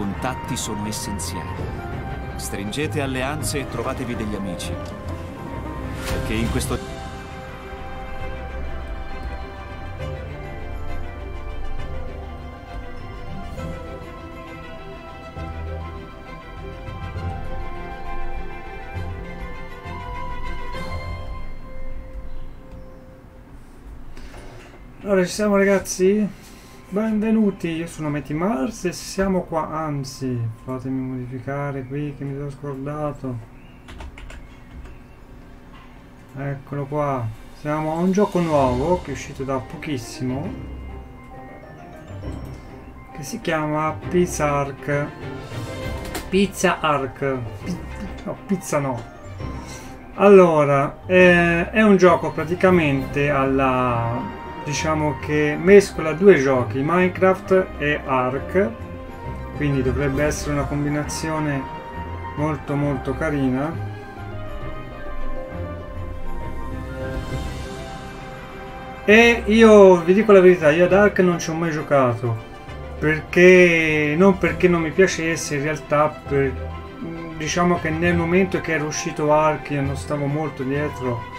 contatti sono essenziali. Stringete alleanze e trovatevi degli amici. Perché in questo Allora ci siamo ragazzi? Benvenuti, io sono Matty Mars e siamo qua, anzi, fatemi modificare qui che mi sono scordato. Eccolo qua, siamo a un gioco nuovo che è uscito da pochissimo che si chiama Pizza Arc. Pizza Arc. No, pizza no. Allora, eh, è un gioco praticamente alla diciamo che mescola due giochi, Minecraft e Ark, quindi dovrebbe essere una combinazione molto molto carina. E io vi dico la verità, io ad Ark non ci ho mai giocato, perché non perché non mi piacesse, in realtà per, diciamo che nel momento che era uscito Ark io non stavo molto dietro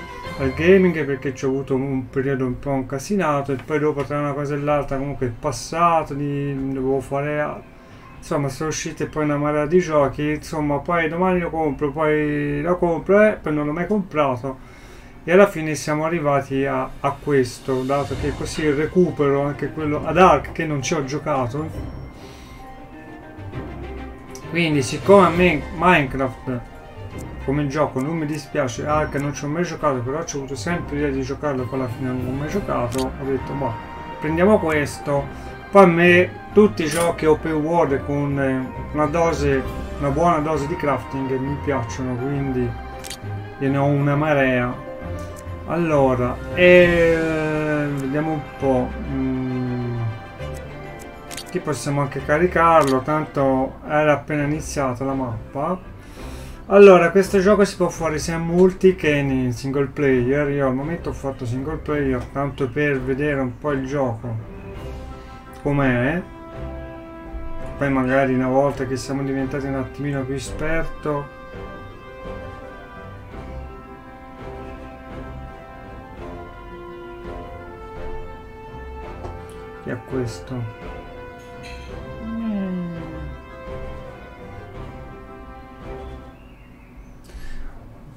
al gaming perché ci ho avuto un periodo un po' incasinato e poi dopo tra una cosa e l'altra comunque è passato, di, dovevo fare insomma sono uscite poi una marea di giochi insomma poi domani lo compro poi lo compro e eh, poi non l'ho mai comprato. E alla fine siamo arrivati a, a questo dato che così recupero anche quello ad Ark che non ci ho giocato. Quindi siccome a me Minecraft come gioco non mi dispiace anche non ci ho mai giocato però ho avuto sempre l'idea di giocarlo poi alla fine non l'ho mai giocato ho detto boh prendiamo questo. Poi a me tutti i giochi open world con eh, una dose una buona dose di crafting mi piacciono quindi ne ho una marea. Allora e vediamo un po' mm, qui possiamo anche caricarlo? Tanto era appena iniziata la mappa allora, questo gioco si può fare sia in multi che in single player. Io al momento ho fatto single player tanto per vedere un po' il gioco com'è. Poi magari una volta che siamo diventati un attimino più esperto che è questo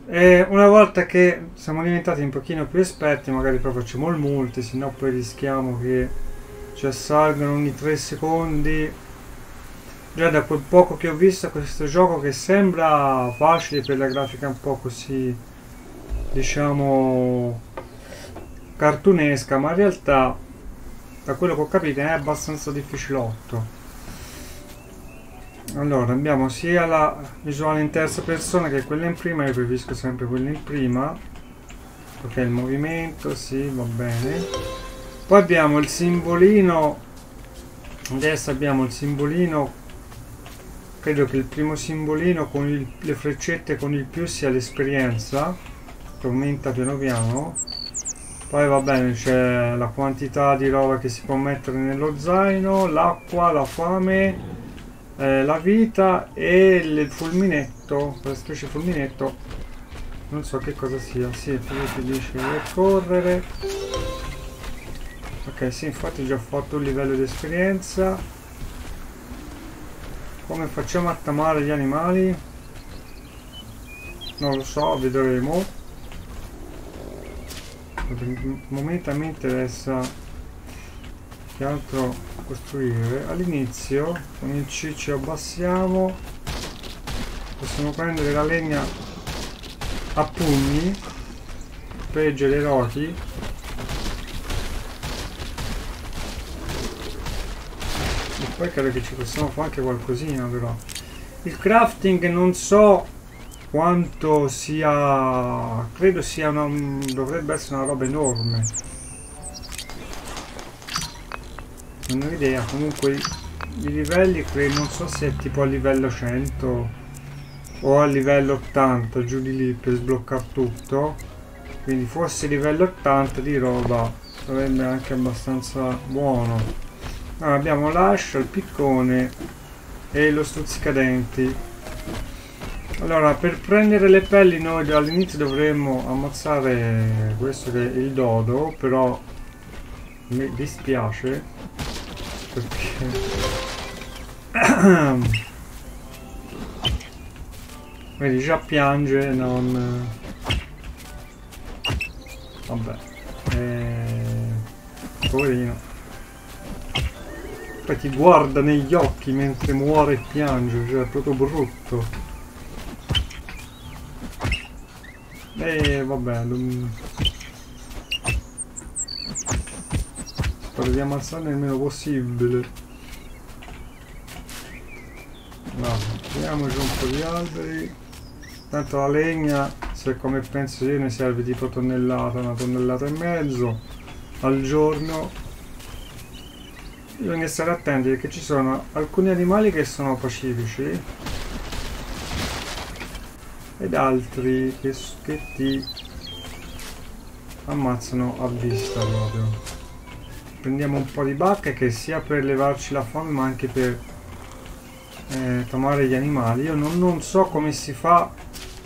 E una volta che siamo diventati un pochino più esperti, magari poi facciamo il multi, se no poi rischiamo che ci assalgano ogni 3 secondi. Già da quel poco che ho visto questo gioco che sembra facile per la grafica un po' così, diciamo, cartunesca, ma in realtà, da quello che ho capito, è abbastanza difficilotto. Allora, abbiamo sia la visuale in terza persona che quella in prima, io preferisco sempre quella in prima. Ok, il movimento, sì, va bene. Poi abbiamo il simbolino, adesso abbiamo il simbolino, credo che il primo simbolino con il, le freccette con il più sia l'esperienza, che aumenta piano piano. Poi va bene, c'è la quantità di roba che si può mettere nello zaino, l'acqua, la fame eh, la vita e il fulminetto, quella specie fulminetto, non so che cosa sia, sì, ti dice correre. Ok, sì, infatti già fatto un livello di esperienza. Come facciamo a tamare gli animali? Non lo so, vedremo. Il momento me interessa che altro costruire? All'inizio con il C ci abbassiamo. Possiamo prendere la legna a pugni peggio le roti e poi credo che ci possiamo fare anche qualcosina però. Il crafting non so quanto sia credo sia una dovrebbe essere una roba enorme non ho idea. Comunque i livelli credo non so se è tipo a livello 100 o a livello 80 giù di lì per sbloccare tutto. Quindi forse livello 80 di roba sarebbe anche abbastanza buono. Allora, abbiamo l'ascia, il piccone e lo stuzzicadenti. Allora, per prendere le pelli noi all'inizio dovremmo ammazzare questo che è il dodo, però mi dispiace perché... Vedi, già piange, non... Vabbè. Eh... Poverino. Poi ti guarda negli occhi mentre muore e piange, cioè è proprio brutto. E eh, vabbè, non... Spero di ammazzarne il meno possibile. No, tiriamoci un po' di alberi. Tanto la legna, se come penso io, ne serve tipo tonnellata, una tonnellata e mezzo al giorno. Bisogna stare attenti perché ci sono alcuni animali che sono pacifici ed altri che, che ti ammazzano a vista proprio. Prendiamo un po' di bacche che sia per levarci la fame ma anche per eh, tamare gli animali. Io non, non, so come si fa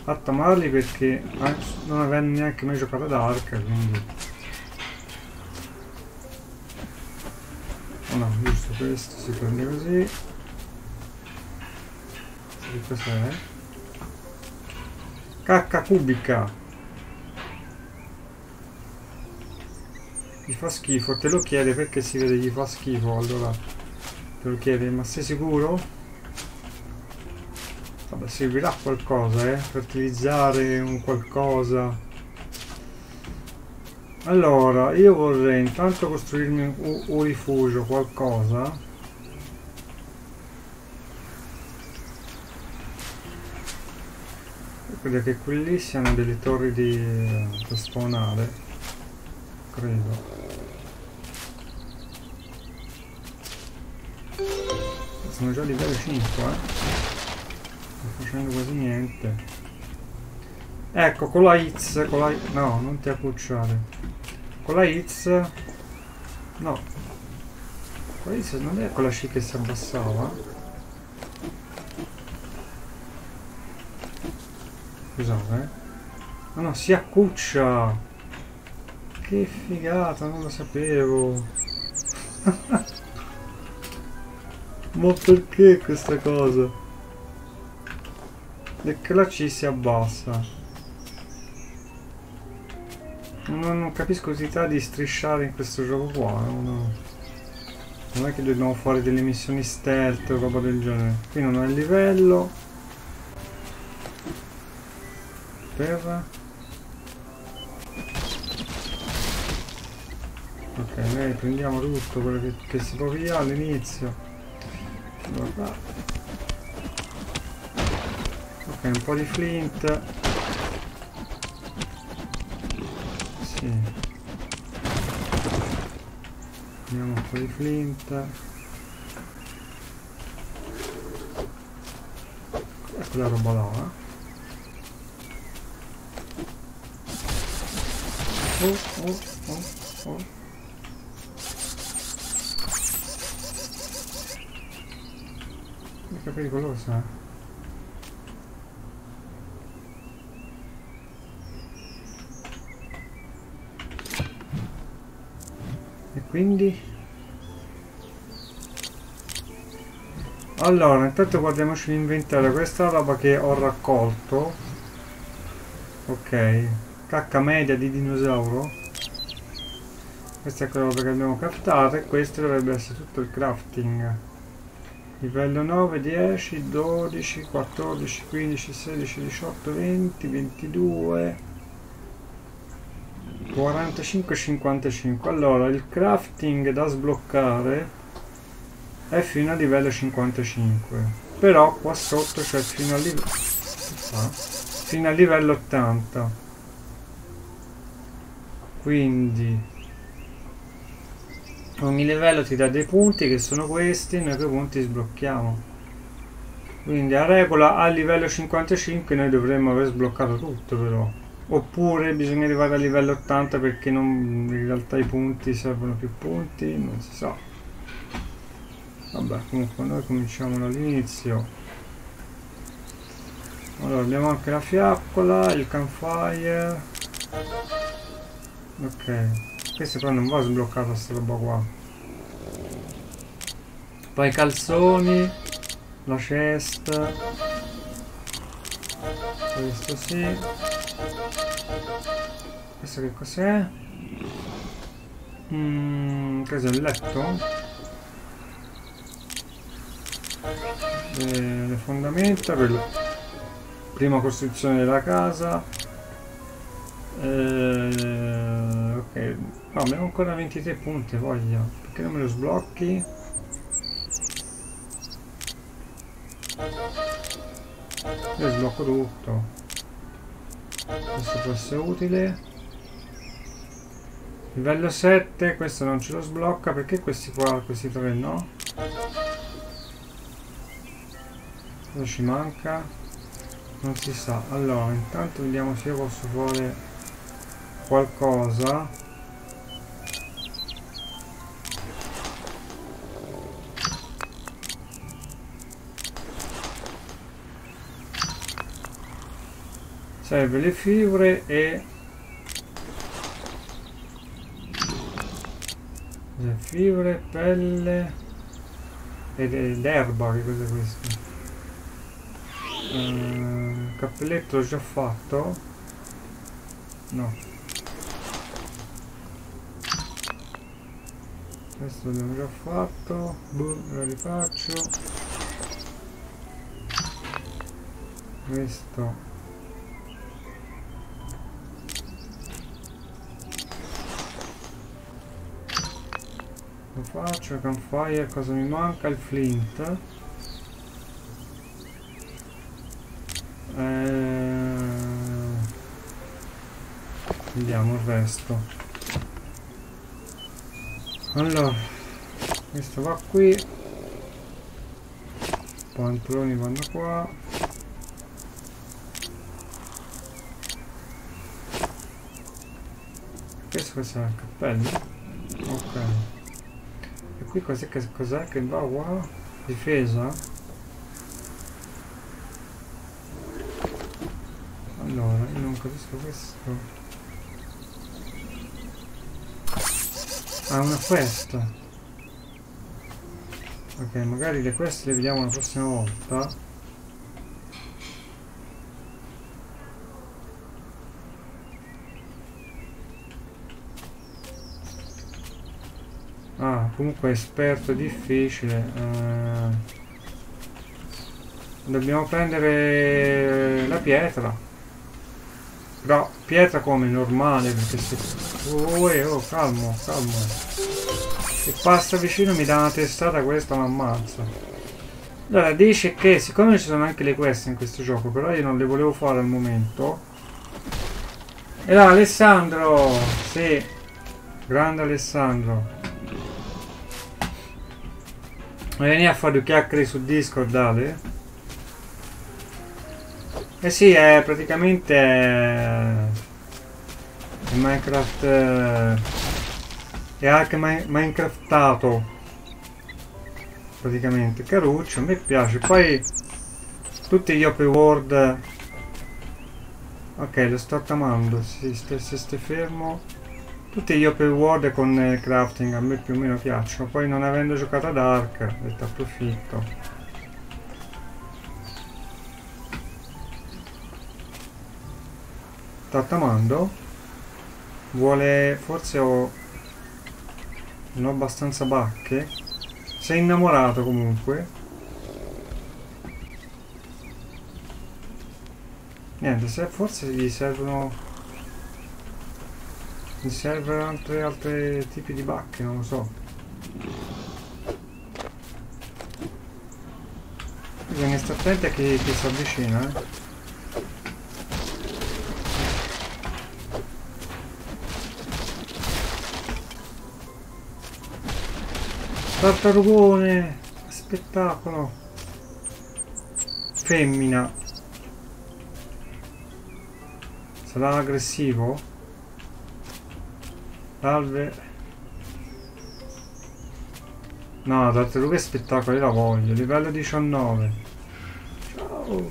a tamarli perché non avendo neanche mai giocato ad Ark, quindi... Oh no, giusto questo si prende così. Che cos'è? Cacca cubica! Gli fa schifo, te lo chiede perché si vede gli fa schifo, allora te lo chiede, ma sei sicuro? Vabbè, servirà qualcosa, eh? Fertilizzare un qualcosa. Allora, io vorrei intanto costruirmi un, un rifugio, qualcosa. Credo che quelli siano delle torri di, da spawnare. Credo. Sono già a livello 5, eh. Facendo quasi niente. Ecco con la hits con la no non ti accucciare con la hits no. Con la hits non è quella sci che si abbassava. Scusate eh. No no si accuccia. Che figata non lo sapevo ma perché questa cosa che la C si abbassa. Non, capisco l'utilità di strisciare in questo gioco qua. No. Non è che dobbiamo fare delle missioni stealth o roba del genere. Qui non è il livello. Per... Ok, noi prendiamo tutto quello che, che si può via all'inizio. Ok, un po' di flint. Sì. Prendiamo un po' di flint. E quella roba là, eh? Oh, oh. Che pericolosa, eh? quindi? Allora intanto guardiamoci l'inventario. Questa roba che ho raccolto. Ok. Cacca media di dinosauro. Questa è quella che abbiamo craftato e questo dovrebbe essere tutto il crafting livello 9 10 12 14 15 16 18 20 22 45-55 allora il crafting da sbloccare è fino a livello 55 però qua sotto c'è fino a livello fino a livello 80 quindi ogni livello ti dà dei punti che sono questi noi quei punti sblocchiamo quindi a regola a livello 55 noi dovremmo aver sbloccato tutto però oppure bisogna arrivare a livello 80 perché non, in realtà i punti servono più punti non si sa Vabbè, comunque noi cominciamo dall'inizio. Allora, abbiamo anche la fiaccola, il campfire. Ok. Questo però non va sbloccato sta roba qua. Poi i calzoni, la cesta. Questo sì. Questo che cos'è? Mm, cos'è il letto? Le, le fondamenta per la prima costruzione della casa. Eh, ok, no, abbiamo ancora 23 punti, voglia. Perché non me lo sblocchi? Io sblocco tutto. Questo può essere utile. Livello 7, questo non ce lo sblocca perché questi qua, questi tre no? Cosa ci manca? Non si sa. Allora, intanto vediamo se io posso fare qualcosa. Serve le fibre e le fibre, pelle ed erba, che cos'è questo? Uh, cappelletto già fatto? No. Questo l'abbiamo già fatto. Boom, lo rifaccio. Questo lo faccio? Campfire cosa mi manca? Il flint. Eh, vediamo il resto. Allora questo va qui. Pantaloni vanno qua. Questo cos'è il cappello qui cos'è che, cos'è che va qua? Difesa? Allora, io non capisco questo. Ah, una quest. Ok, magari le quest le vediamo la prossima volta. Comunque esperto difficile eh, dobbiamo prendere la pietra. Però pietra come normale perché se oh, eh, oh calmo calmo. Se passa vicino mi dà una testata questa mi ammazza. Allora dice che siccome ci sono anche le quest in questo gioco però io non le volevo fare al momento. E là Alessandro sì. Grande Alessandro Vieni a fare due chiacchiere su Discord, Ale? Eh sì, è praticamente... È Minecraft... Eh, è anche Minecraftato. Praticamente. Caruccio, me piace. Poi... Tutti gli open world... Ok, lo sto chiamando. Se stai fermo... Tutti gli open world con eh, crafting a me più o meno piacciono, poi non avendo giocato ad Ark, ne approfitto. Tattamando? Vuole... forse ho... non ho abbastanza bacche? Sei innamorato comunque? Niente, se forse gli servono mi servono altri, altri tipi di bacche, non lo so. Bisogna stare attenti a chi, chi si avvicina, eh. Tartarugone! Spettacolo! Femmina! Sarà aggressivo? Salve. No, tartaruga spettacolo, la voglio. Livello 19. Ciao.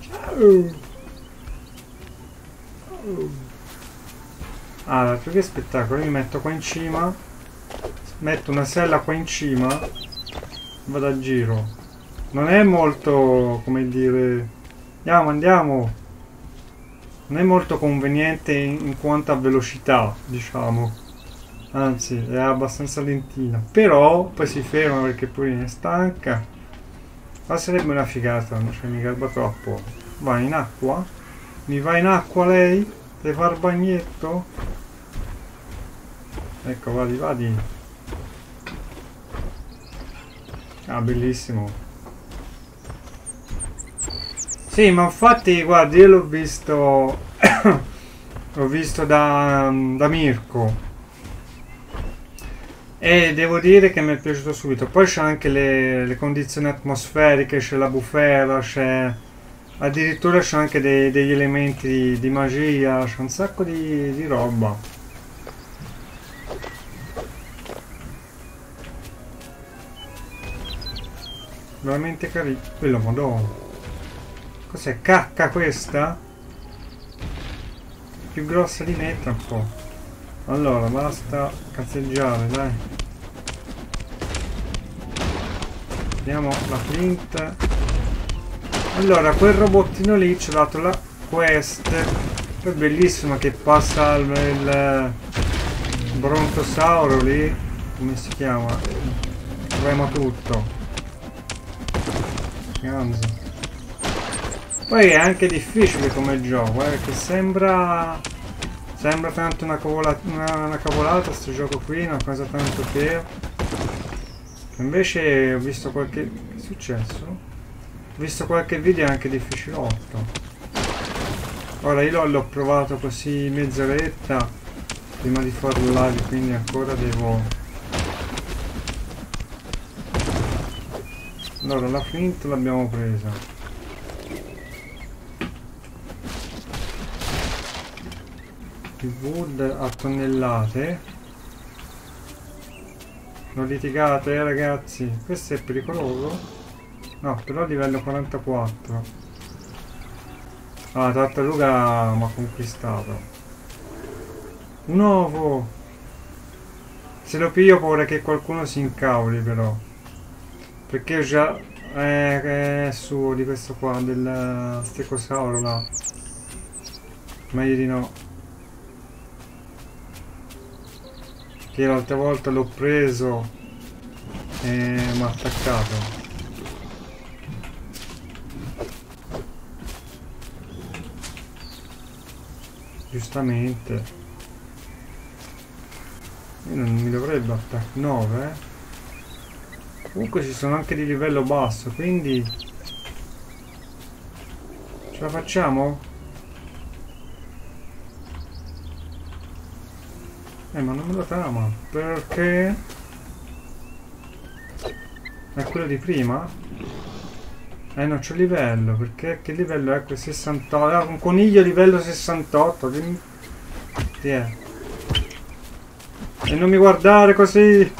Ciao. Ciao. Ah, tartaruga spettacolo. Io mi metto qua in cima. Metto una sella qua in cima. Vado a giro. Non è molto, come dire... Andiamo, andiamo. Non è molto conveniente in, quanto a velocità, diciamo. Anzi è abbastanza lentina. Però poi si ferma perché poi è stanca. Ma sarebbe una figata non c'è mica roba troppo. Va in acqua? Mi va in acqua lei? Deve far bagnetto? Ecco vadi vadi ah bellissimo sì ma infatti guardi io l'ho visto l'ho visto da, da Mirko e devo dire che mi è piaciuto subito. Poi c'è anche le, le, condizioni atmosferiche, c'è la bufera, c'è addirittura c'è anche dei, degli elementi di, di magia, c'è un sacco di, di roba. Veramente carino. Quello madonna. Cos'è? Cacca questa? Più grossa di me tra un po'. Allora, basta cazzeggiare, dai. Vediamo la flint. Allora, quel robottino lì ci ha dato la quest. È bellissimo che passa il, il brontosauro lì. Come si chiama? Trema tutto. Ganzo. Poi è anche difficile come gioco, eh, che sembra Sembra tanto una, cavolata, una, una cavolata sto gioco qui, una cosa tanto che... Invece ho visto qualche... Che è successo? Ho visto qualche video anche difficilotto. Ora io l'ho provato così mezz'oretta prima di farlo live, quindi ancora devo... Allora la flint l'abbiamo presa. Di wood a tonnellate. Non litigate eh, ragazzi. Questo è pericoloso? No però livello 44 ah tartaruga mi ha conquistato. Un uovo. Se lo piglio paura che qualcuno si incavoli però. Perché ho già eh, è suo di questo qua del stecosauro là. Meglio di no che l'altra volta l'ho preso e mi ha attaccato giustamente io non mi dovrebbe attaccare 9 eh? comunque ci sono anche di livello basso quindi ce la facciamo? Eh ma non me lo trama Perché? È quello di prima? Eh non c'è livello Perché che livello è quel 68? Ah, un coniglio livello 68 Dimmi... Chi è? E non mi guardare così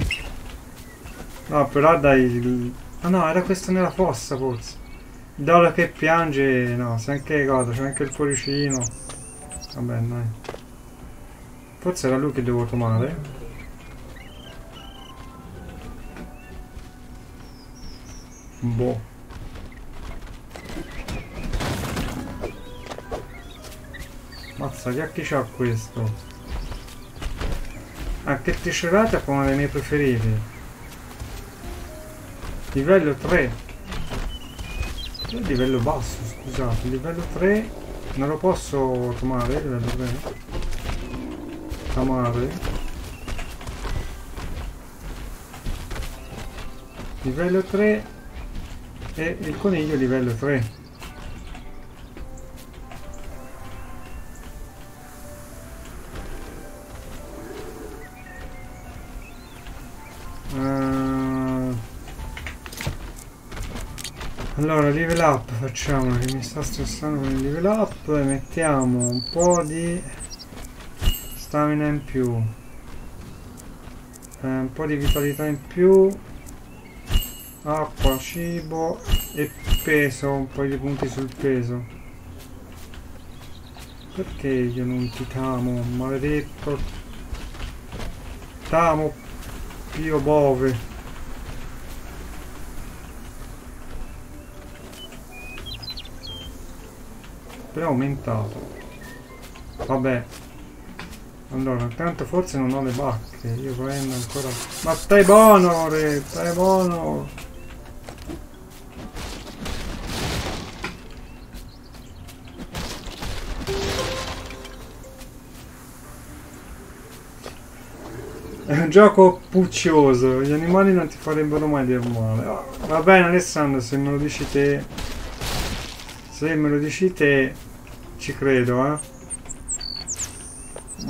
No però dai Ah no era questo nella fossa forse Dalla che piange No c'è anche C'è anche il cuoricino Vabbè dai Forse era lui che devo tomare. Boh. Mazza, che acchi c'ha questo? Ah, che Triceratops è uno dei miei preferiti. Livello 3. Livello basso, scusate. Livello 3 non lo posso tomare, livello 3 amare livello 3 e il coniglio livello 3 uh, allora level up facciamo che mi sta stressando con il level up mettiamo un po' di stamina in più eh, un po' di vitalità in più acqua, cibo e peso, un po' di punti sul peso. Perché io non ti tamo, maledetto? Tamo, Pio Bove. Però è aumentato. Vabbè. Allora, intanto forse non ho le bacche. Io prendo ancora... Ma stai buono, re! Stai buono! È un gioco puccioso, gli animali non ti farebbero mai del male. Oh, va bene Alessandro, se me lo dici te... Se me lo dici te, ci credo, eh.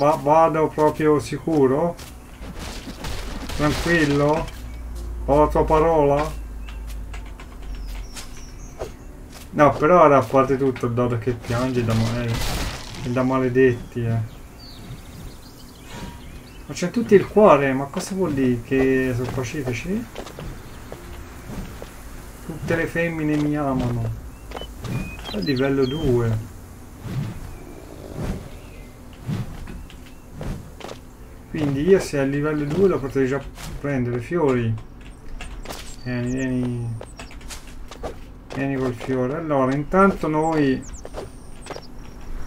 Va vado proprio sicuro? Tranquillo? Ho la tua parola? No, però ora a parte tutto, dato che piangi da, male, da maledetti, eh. Ma c'è tutti il cuore, ma cosa vuol dire che sono pacifici? Tutte le femmine mi amano. È livello 2. Quindi io se a livello 2 lo potrei già prendere fiori. Vieni, vieni. Vieni col fiore. Allora, intanto noi...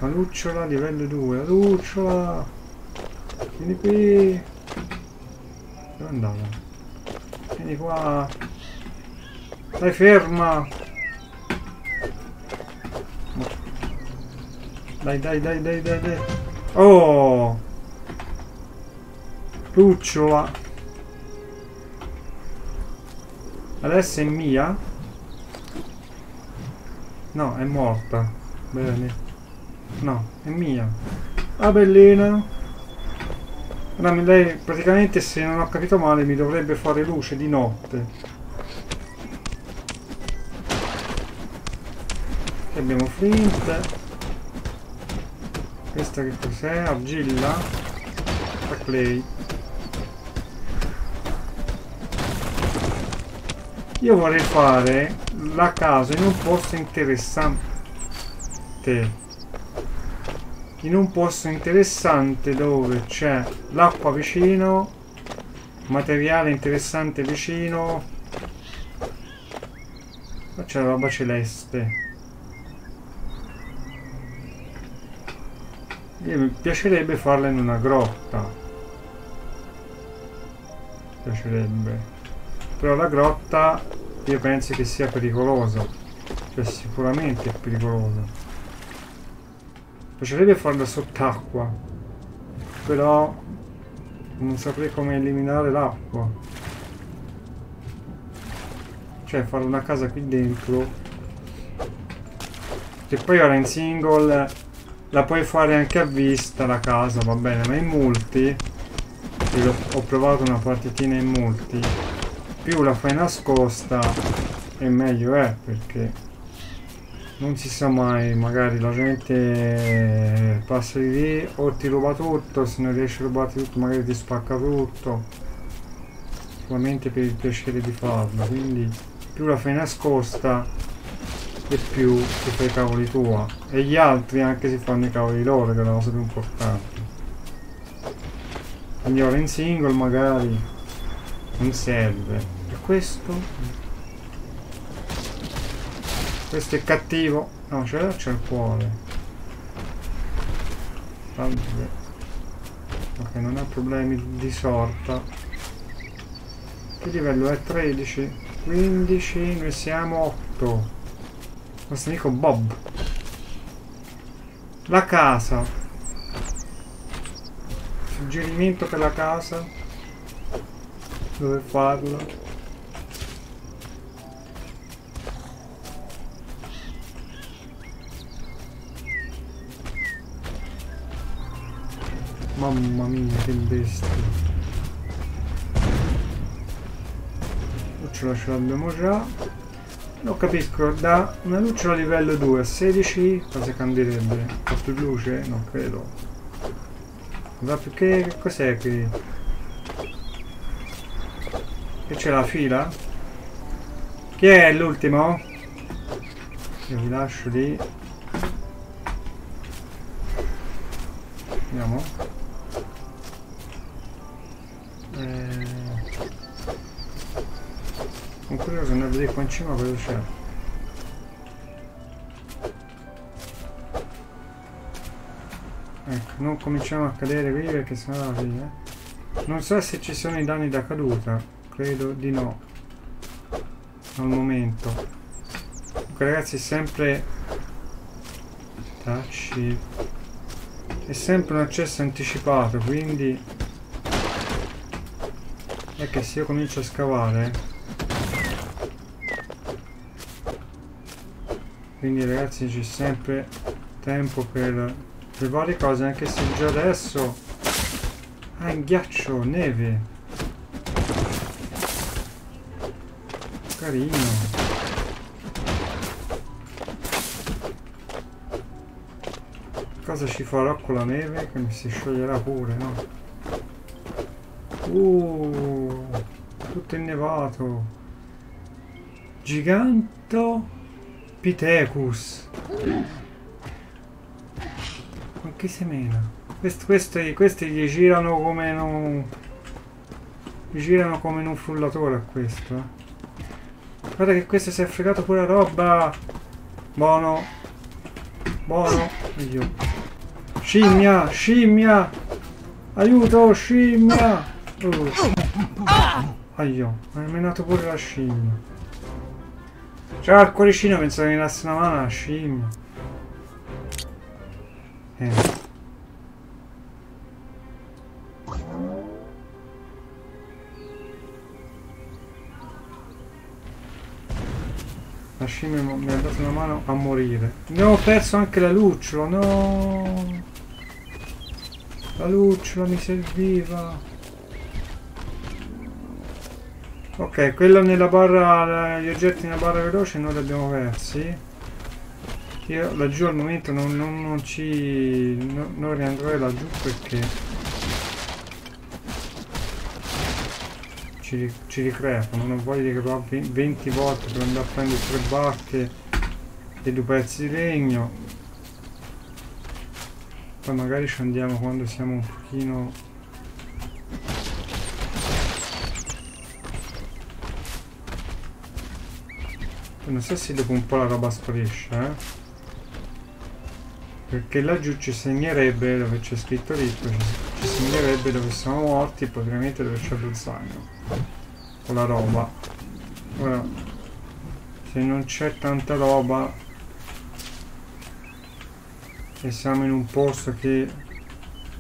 La lucciola livello 2. La lucciola... Vieni qui. Dove andava? Vieni qua. Stai ferma. Dai, dai, dai, dai, dai, dai. Oh! Lucciola. Adesso è mia? No, è morta. Bene. No, è mia. Ah, bellina. Ora lei praticamente se non ho capito male mi dovrebbe fare luce di notte. Qui abbiamo flint. Questa che cos'è? Argilla. Clay. Io vorrei fare la casa in un posto interessante. In un posto interessante dove c'è l'acqua vicino materiale interessante vicino qua c'è la roba celeste. Mi piacerebbe farla in una grotta. Piacerebbe però la grotta io penso che sia pericolosa cioè sicuramente è pericolosa Piacerebbe farla sott'acqua, però non saprei come eliminare l'acqua. Cioè fare una casa qui dentro. Che poi ora in single la puoi fare anche a vista la casa, va bene, ma in multi, ho provato una partitina in multi, più la fai nascosta e meglio è perché non si sa mai, magari la gente passa di lì o ti ruba tutto, se non riesci a rubarti tutto magari ti spacca tutto, solamente per il piacere di farlo, quindi più la fai nascosta e più ti fai i cavoli tua e gli altri anche si fanno i cavoli loro che è la cosa più importante. Quindi ora in single magari non serve. Questo? Questo è cattivo. No, ce l'ha c'è il cuore. Vabbè. Ok, non ha problemi di sorta. Che livello è? 13. 15. Noi siamo 8. Questo amico Bob. La casa. Suggerimento per la casa. Dove farlo? Mamma mia, che bestia. Lucciola ce l'abbiamo già. Non capisco, da una lucciola livello 2 a 16 cosa cambierebbe? Fa più luce? Non credo. Ma più che cos'è qui? Che c'è la fila? Chi è l'ultimo? Io vi lascio lì. Andiamo. Sono curioso andare a vedere qua in cima cosa c'è. Ecco, non cominciamo a cadere qui perché sennò la fine. Non so se ci sono i danni da caduta, credo di no. Al momento. Comunque ragazzi sempre... Tacci. È sempre un accesso anticipato, quindi... È che se io comincio a scavare... Quindi ragazzi c'è sempre tempo per per varie cose anche se già adesso ah in ghiaccio neve. Carino. Cosa ci farò con la neve? Che mi si scioglierà pure no uh tutto innevato giganto Pitecus che semena? Questi, questi, questi gli girano come in un... Gli girano come in un frullatore a questo. Eh. Guarda che questo si è fregato pure roba! Buono! Buono! Io. Scimmia! Scimmia! Aiuto! Scimmia! Uh. Aio, mi ha menato pure la scimmia. C'era il cuoricino, pensavo che mi dasse una mano alla scimmia. Eh. La scimmia mi ha dato una mano a morire. Ne ho perso anche la lucciola, no! La lucciola mi serviva. Ok, quello nella barra, gli oggetti nella barra veloce noi li abbiamo persi. Io laggiù al momento non, non, non ci... No, non riandrò laggiù perché... Ci, ci ricrepo, non voglio ricreare 20 volte per andare a prendere tre barche e due pezzi di legno. Poi magari ci andiamo quando siamo un pochino... Non so se dopo un po' la roba sparisce, eh? Perché laggiù ci segnerebbe dove c'è scritto ricco, ci segnerebbe dove siamo morti e probabilmente dove c'è lo zaino. O la roba. Ora, se non c'è tanta roba e siamo in un posto che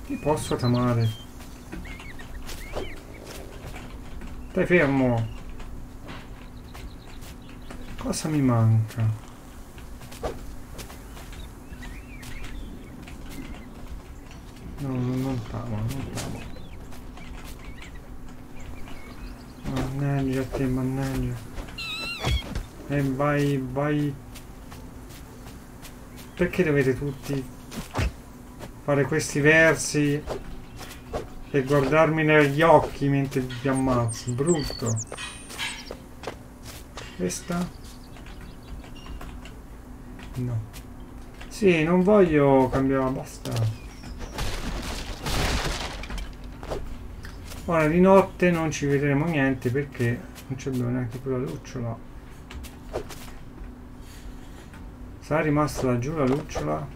ti posso tamare. Stai fermo! Cosa mi manca? No, non, non tamo, non tamo. Mannaggia te, mannaggia. E vai, vai. Perché dovete tutti fare questi versi e guardarmi negli occhi mentre vi ammazzo? Brutto. Questa? No. Sì, non voglio cambiare, basta. Ora di notte non ci vedremo niente perché non c'è neanche più la lucciola. Sarà rimasta laggiù la lucciola?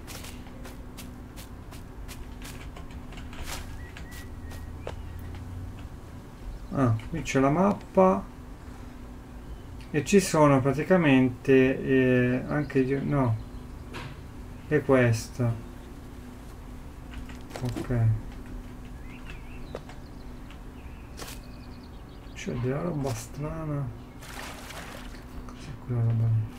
Ah, qui c'è la mappa e ci sono praticamente eh, anche no e questa ok C'è della roba strana. Cos'è quella roba lì?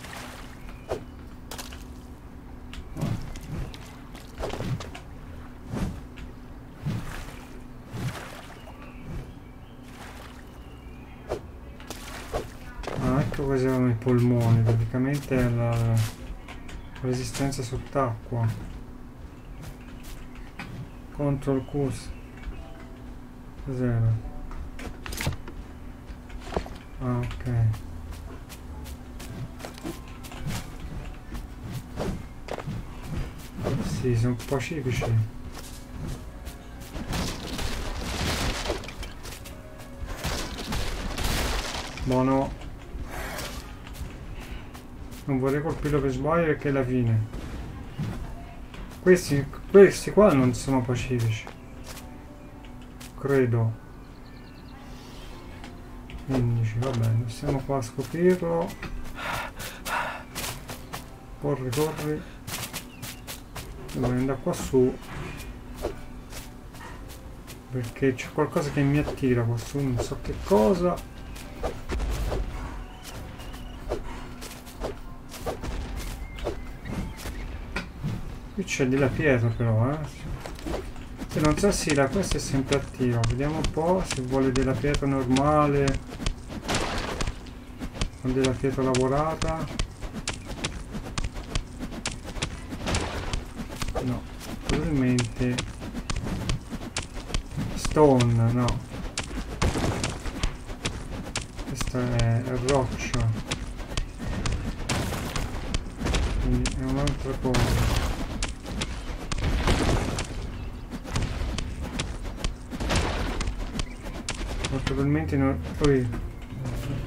ecco cos'erano i polmoni, praticamente la resistenza sott'acqua. Control Q. Cos'era? Ah, ok. Sì, sono un po' Non vorrei colpirlo per sbaglio perché è la fine. Questi, questi qua non sono pacifici. Credo. 15, va bene, siamo qua a scoprirlo. Corri, corri. Devo andare qua su. Perché c'è qualcosa che mi attira qua su, non so che cosa. Qui c'è della pietra però, eh. Se non so sì, la questa è sempre attiva. Vediamo un po' se vuole della pietra normale o della pietra lavorata. No, probabilmente stone, no. Questa è roccia. Quindi è un'altra cosa. Probabilmente non... Poi...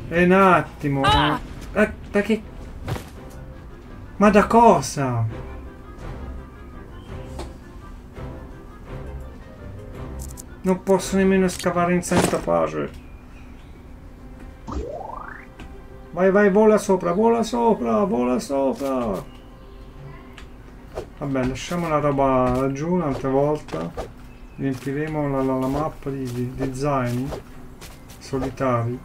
E un attimo! Ah! Eh, perché... Ma da cosa? Non posso nemmeno scavare in santa pace. Vai, vai, vola sopra, vola sopra, vola sopra. Vabbè, lasciamo la roba laggiù un'altra volta. Riempiremo la, la, la mappa di, di, di zaini solitari.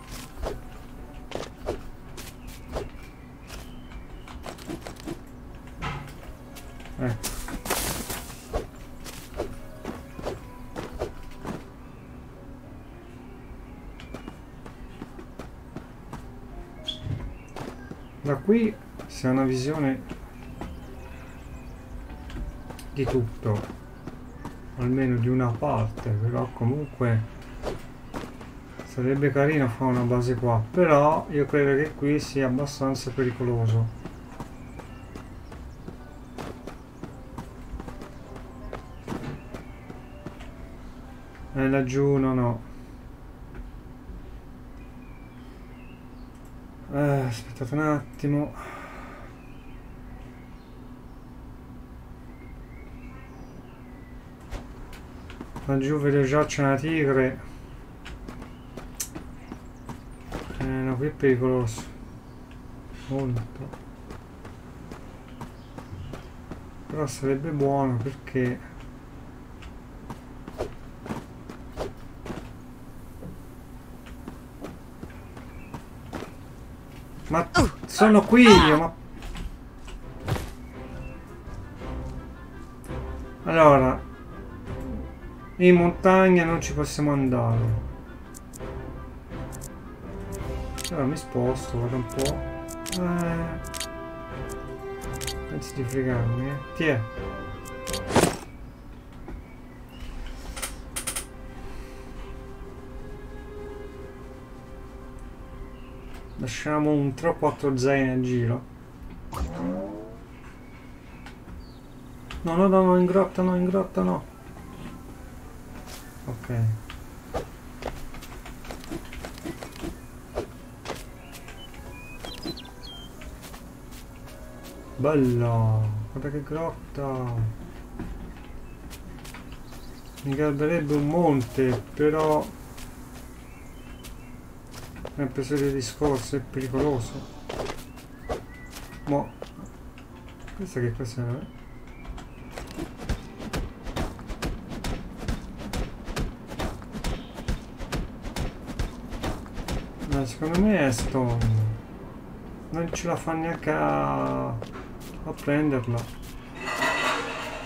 Ecco da qui si ha una visione di tutto almeno di una parte però comunque Sarebbe carino fare una base qua, però io credo che qui sia abbastanza pericoloso. E eh, laggiù no no. Eh, aspettate un attimo. Laggiù vedo già c'è una tigre. Qui è pericoloso. Molto. Però sarebbe buono perché ma sono qui io ma allora in montagna non ci possiamo andare allora mi sposto, vado un po'. Eh... Pensi di fregarmi, eh? Ti è? Lasciamo un 3 o 4 zaini a giro. No, no, no, no, in grotta, no, in grotta, no. Ok. Bella! Guarda che grotta! Mi calderebbe un monte, però... È preso di discorso, è pericoloso. Mo... Questa che cos'è? Ma secondo me è stone. Non ce la fa neanche a a prenderla.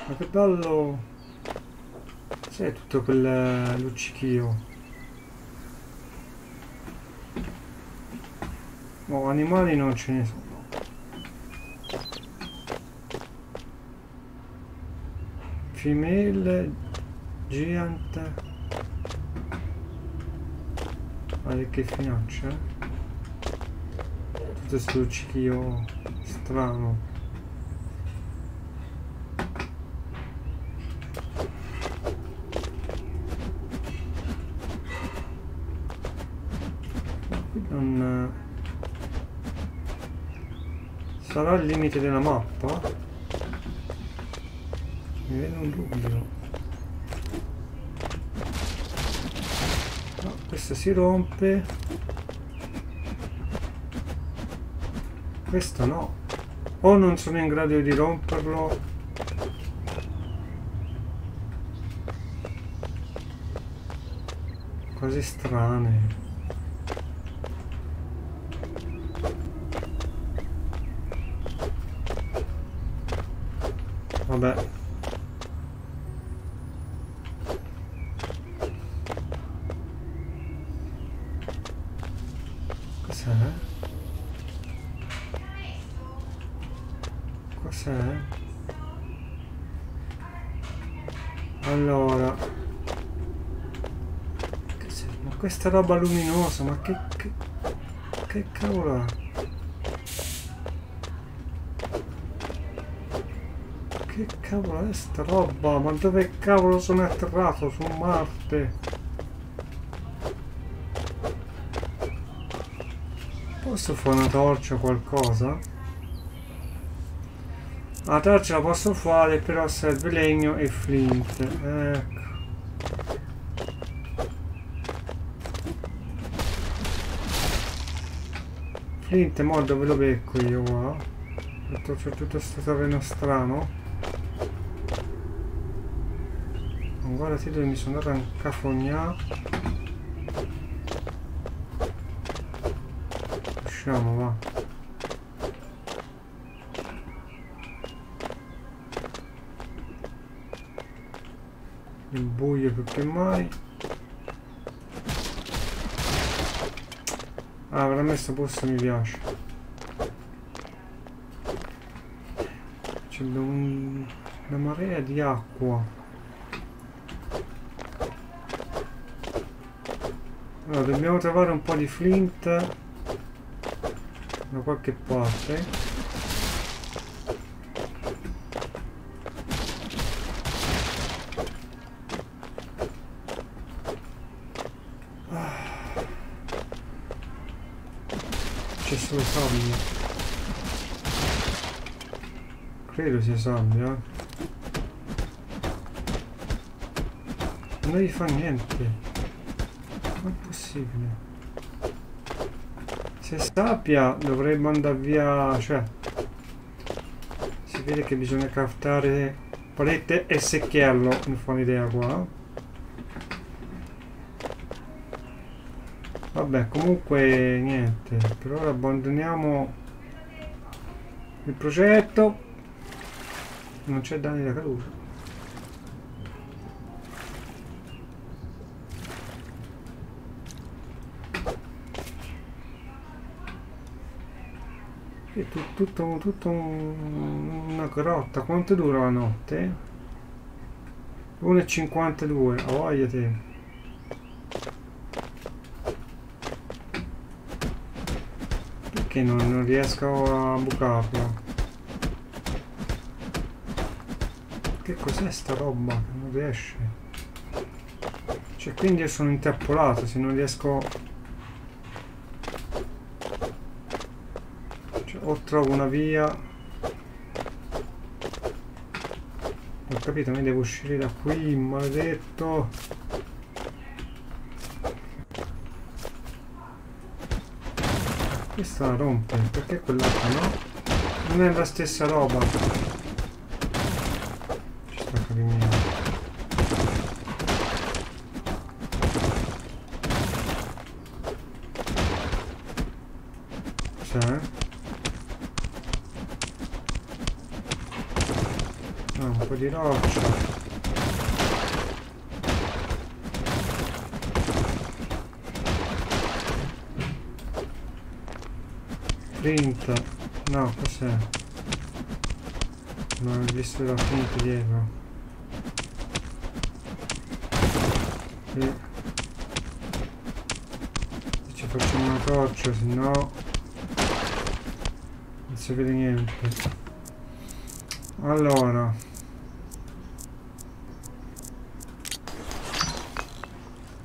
Ma che bello. C'è tutto quel luccichio? Oh, animali non ce ne sono. Female giant guarda che finaccia tutto questo luccichio strano qui non... Il limite della mappa? Mi viene un dubbio. No, questa si rompe. Questo no. O non sono in grado di romperlo cose strane. Vabbè. Cos'è? Cos'è? Allora questa roba luminosa, ma che, che, che cavolo è? Cavolo è sta roba? Ma dove cavolo sono atterrato? Su Marte? Posso fare una torcia o qualcosa? La torcia la posso fare, però serve legno e flint. Ecco. Niente, mo dove lo becco io qua? C'è tutto questo terreno strano. Sì dove mi sono incafognare. Usciamo, va. Il buio più che mai. Ah, avrà messo posto mi piace. C'è un, una marea di acqua. Dobbiamo trovare un po' di flint da qualche parte. sabbia credo sia sabbia non gli fa niente ma è possibile se sabbia dovrebbe andare via cioè si vede che bisogna craftare palette e secchiarlo non fa un'idea qua Vabbè, comunque niente. Per ora abbandoniamo il progetto. Non c'è danni da caduta. È tutto, tutto un, una grotta. Quanto dura la notte? 1,52. Oh, voglia te. che non, non riesco a bucarlo. Che cos'è sta roba? Non riesce. Cioè quindi io sono intrappolato se non riesco... Cioè, o trovo una via... Ho capito, mi devo uscire da qui, maledetto. Questa la rompe, perché quell'altra no? Non è la stessa roba. Ci sta carimino. C'è? Ah, un po' di roccia. Print. No, cos'è? Non ho visto la print dietro. E... Ci facciamo una torcia, se no... Non si vede niente. Allora...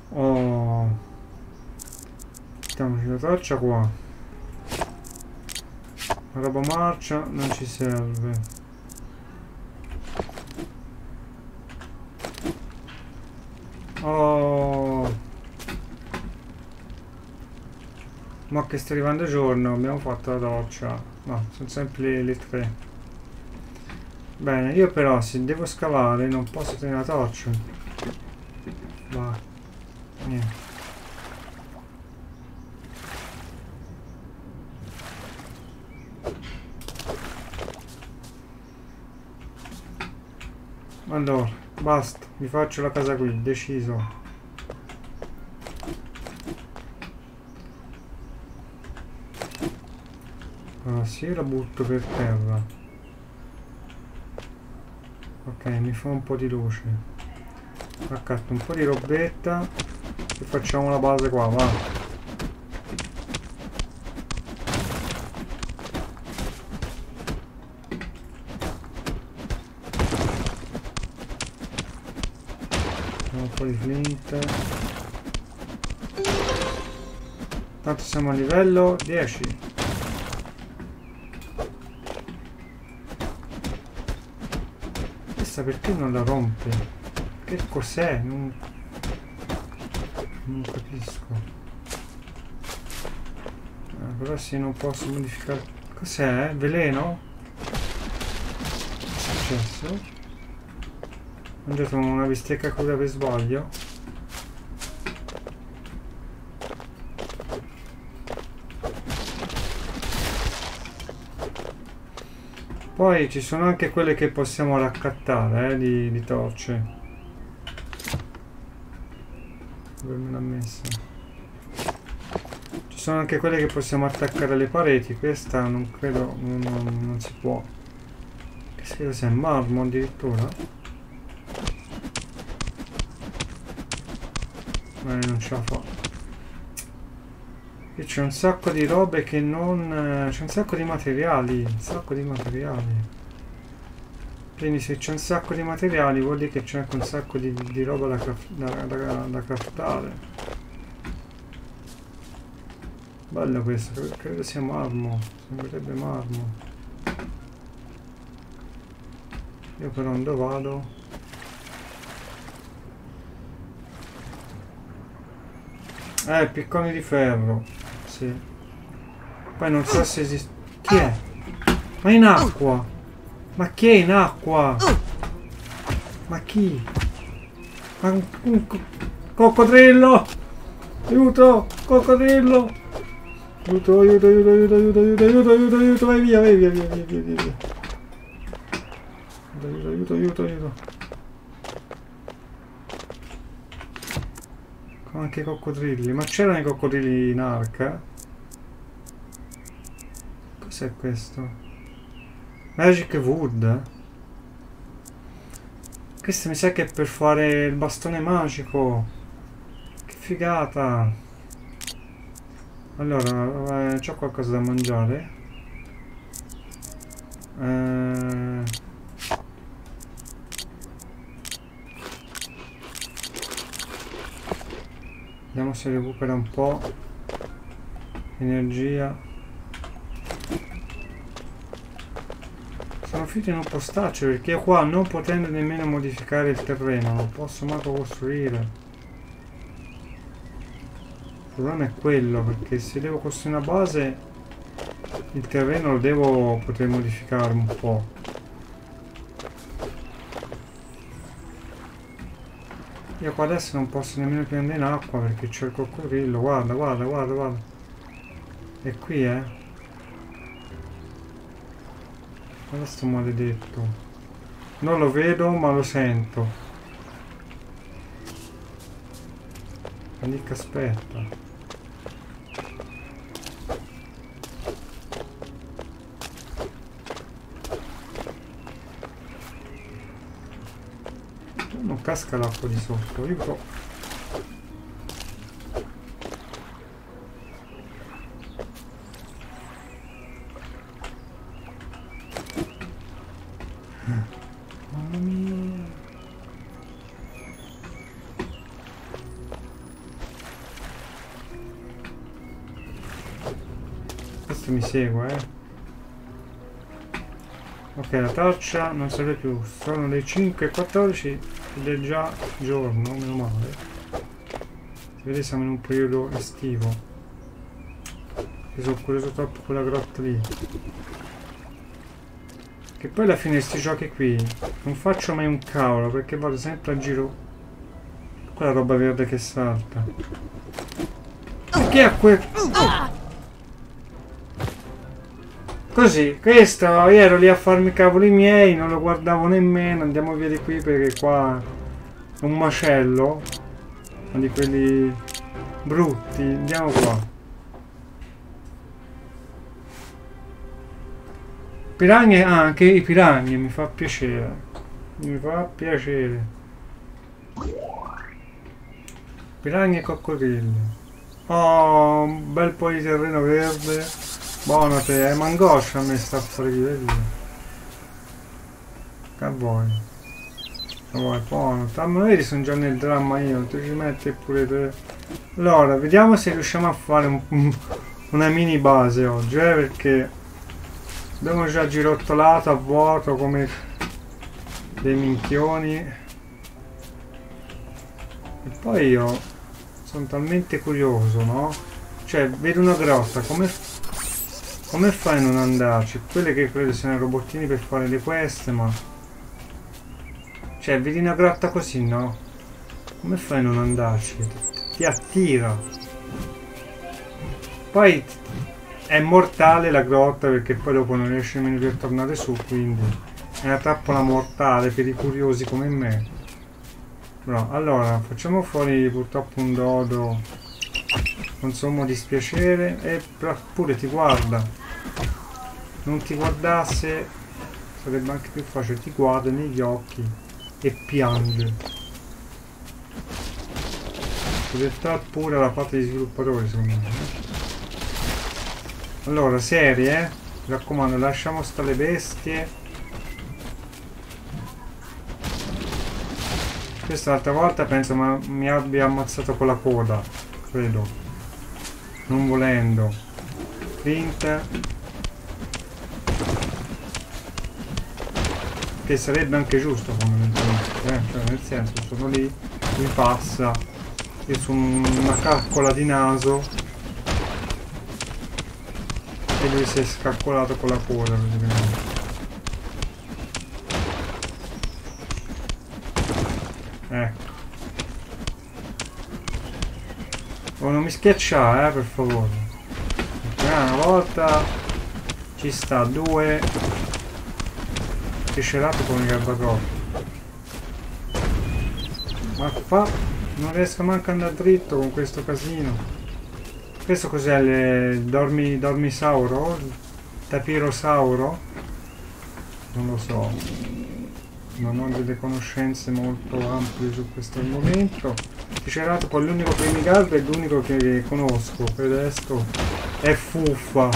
Oh... Mettiamoci la torcia qua. Roba marcia non ci serve. Oh. Ma che sta arrivando giorno, abbiamo fatto la doccia. No, sono sempre le tre. Bene, io però se devo scavare non posso tenere la torcia. Va. Niente. Allora, basta, mi faccio la casa qui, deciso. Allora, sì, la butto per terra. Ok, mi fa un po' di luce. Accatto un po' di robetta e facciamo la base qua, va. Po' di flint tanto siamo a livello 10 questa perché non la rompe che cos'è non... non capisco ah, però se non posso modificare cos'è? veleno? che è successo? Mangiato una bistecca cruda per sbaglio. Poi ci sono anche quelle che possiamo raccattare eh, di, di torce. Dove me l'ha messa? Ci sono anche quelle che possiamo attaccare alle pareti. Questa non credo non, non, non si può. Che schifo è marmo addirittura eh, non ce la fa. Qui c'è un sacco di robe che non eh, c'è un sacco di materiali un sacco di materiali. Quindi se c'è un sacco di materiali vuol dire che c'è anche un sacco di, di roba da, craft, da, da, da craftare. Bello questo credo sia marmo sembrerebbe marmo. Io però dove vado Eh, picconi di ferro. Sì. Poi non so se esiste... Chi è? Ma in acqua! Ma chi è in acqua? Ma chi? Ma un, un coccodrillo! Aiuto! Coccodrillo! Aiuto, aiuto, aiuto, aiuto, aiuto, aiuto, aiuto, aiuto, aiuto, vai via, vai via, via, via, via, via. Aiuto, aiuto, aiuto, aiuto. Anche i coccodrilli. Ma c'erano i coccodrilli in arca? Cos'è questo? Magic Wood? Questo mi sa che è per fare il bastone magico. Che figata! Allora, eh, c'ho qualcosa da mangiare? Eh... Vediamo se recupera un po' energia. Sono finito in un postaccio perché qua non potendo nemmeno modificare il terreno non posso manco costruire. Il problema è quello perché se devo costruire una base il terreno lo devo poter modificare un po'. Io qua adesso non posso nemmeno più andare in acqua perché c'è il coccodrillo. Guarda, guarda, guarda, guarda. È qui, eh. Guarda sto maledetto. Non lo vedo, ma lo sento. Mica aspetta. Casca l'acqua di sotto io mamma segue, eh. Ok, la traccia non serve più. Sono le 5.14 ed è già giorno, meno male. Si vede siamo in un periodo estivo. Mi sono curioso troppo quella grotta lì. Che poi alla fine questi giochi qui non faccio mai un cavolo perché vado sempre a giro quella roba verde che salta. Perché a quel... Così, questo, io ero lì a farmi i cavoli miei, non lo guardavo nemmeno, andiamo via di qui perché qua è un macello, uno di quelli brutti, andiamo qua. Piranha, ah, anche i piranha, mi fa piacere, mi fa piacere. Piranha e coccodrilli. Oh, un bel po' di terreno verde. Buono te, è mangoscia a me sta fuori di via. Che vuoi? Che vuoi, buono. Ma vedi sono già nel dramma io, tu ci metti pure te. Allora, vediamo se riusciamo a fare un, una mini base oggi, eh, perché abbiamo già girottolato a vuoto come dei minchioni. E poi io sono talmente curioso, no? Cioè, vedo una grotta, come come fai a non andarci? Quelle che credo siano robottini per fare le quest, ma... Cioè, vedi una grotta così, no? Come fai a non andarci? Ti attira. Poi è mortale la grotta perché poi dopo non riesce nemmeno più a tornare su, quindi è una trappola mortale per i curiosi come me. No, allora, facciamo fuori purtroppo un dodo con sommo dispiacere. E pure ti guarda. Non ti guardasse sarebbe anche più facile. Ti guarda negli occhi e piange. Realtà pure la parte di sviluppatore secondo me eh. allora serie eh? mi raccomando lasciamo stare le bestie. Questa l'altra volta penso ma mi abbia ammazzato con la coda credo. Non volendo. Print che sarebbe anche giusto fondamentalmente eh? cioè nel senso sono lì mi passa io sono una calcola di naso e lui si è scaccolato con la coda praticamente. Ecco Oh, non mi schiacciare, eh, per favore. una volta ci sta, due. Che scelato con il garbacotto. Ma fa... Non riesco manco ad andare dritto con questo casino. Questo cos'è? Il dormi, dormisauro? Tapirosauro? Non lo so. Non ho delle conoscenze molto ampie su questo argomento. Triceratopo è l'unico che mi garba e l'unico che conosco. Per adesso è fuffa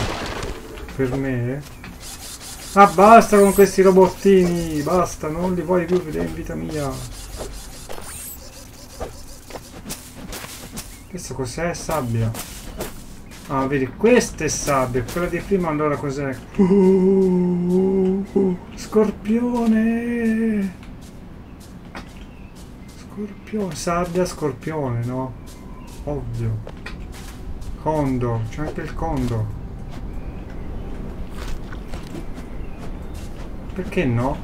per me. Ah basta con questi robottini, basta, non li voglio più vedere in vita mia. Questo cos'è? Sabbia. Ah, vedi, questa è sabbia, quella di prima allora cos'è? Scorpione! Scorpione, sabbia scorpione, no? Ovvio. Condor, c'è anche il condor. Perché no?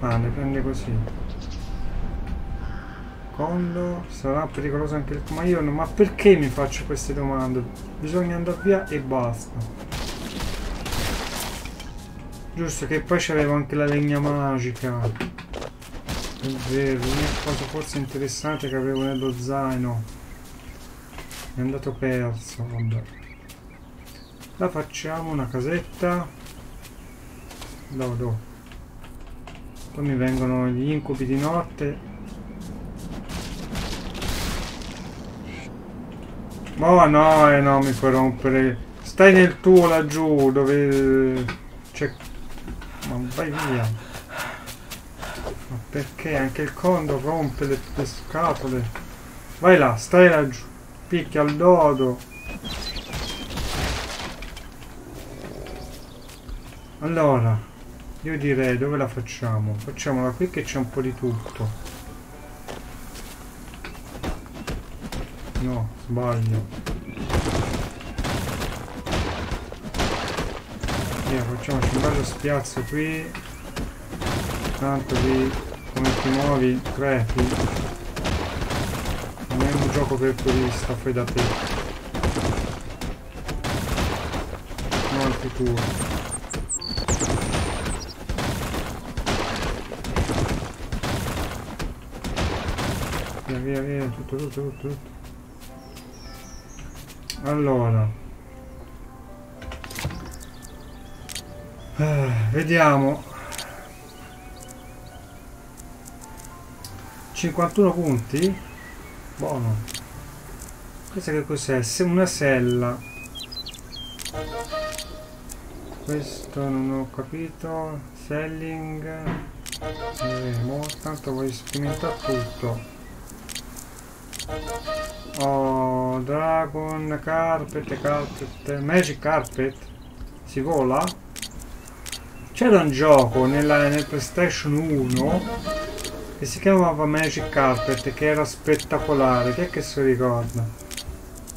Ah, le prende così. Condor, sarà pericoloso anche il... Ma io non... Ma perché mi faccio queste domande? Bisogna andare via e basta. Giusto che poi c'avevo anche la legna magica. È vero, l'unica cosa forse interessante che avevo nello zaino è andato perso, vabbè. La facciamo una casetta. Do, do. Poi mi vengono gli incubi di notte. Oh no, eh no, mi puoi rompere. Stai nel tuo laggiù, dove c'è... Ma vai via. Perché anche il condo rompe le, le scatole. Vai là, stai laggiù. Picchia al dodo. allora io direi dove la facciamo facciamola qui che c'è un po' di tutto no sbaglio. Via facciamoci un bello spiazzo qui. Tanto di come ti muovi crepi. Non è un gioco per turista fai da te. Molti tuoi via via via tutto tutto, tutto. Allora. Eh, vediamo. 51 punti? Buono. Questa che cos'è? una sella. Questo non ho capito. Selling. Eh, mo, tanto voglio sperimentare tutto oh dragon carpet carpet magic carpet si vola? C'era un gioco nella, nel playstation 1 che si chiamava Magic Carpet che era spettacolare. Chi è che si ricorda?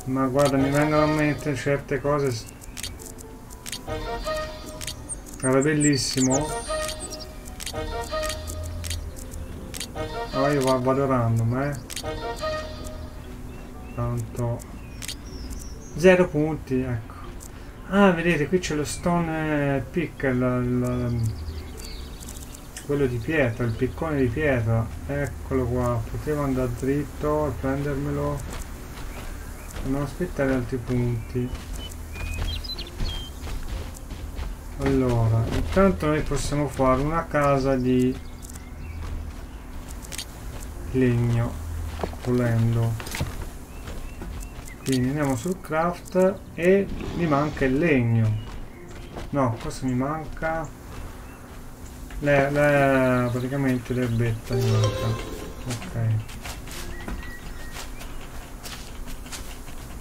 Ma guarda mi vengono a mente certe cose. Era bellissimo. Oh io vado random eh tanto. Zero punti ecco. Ah vedete qui c'è lo stone pickle quello di pietra, il piccone di pietra. Eccolo qua, potevo andare dritto e prendermelo. Non aspettare altri punti. Allora intanto noi possiamo fare una casa di legno volendo quindi andiamo sul craft e mi manca il legno. No cosa mi manca. Le, le, praticamente l'erbetta di manca. Ok.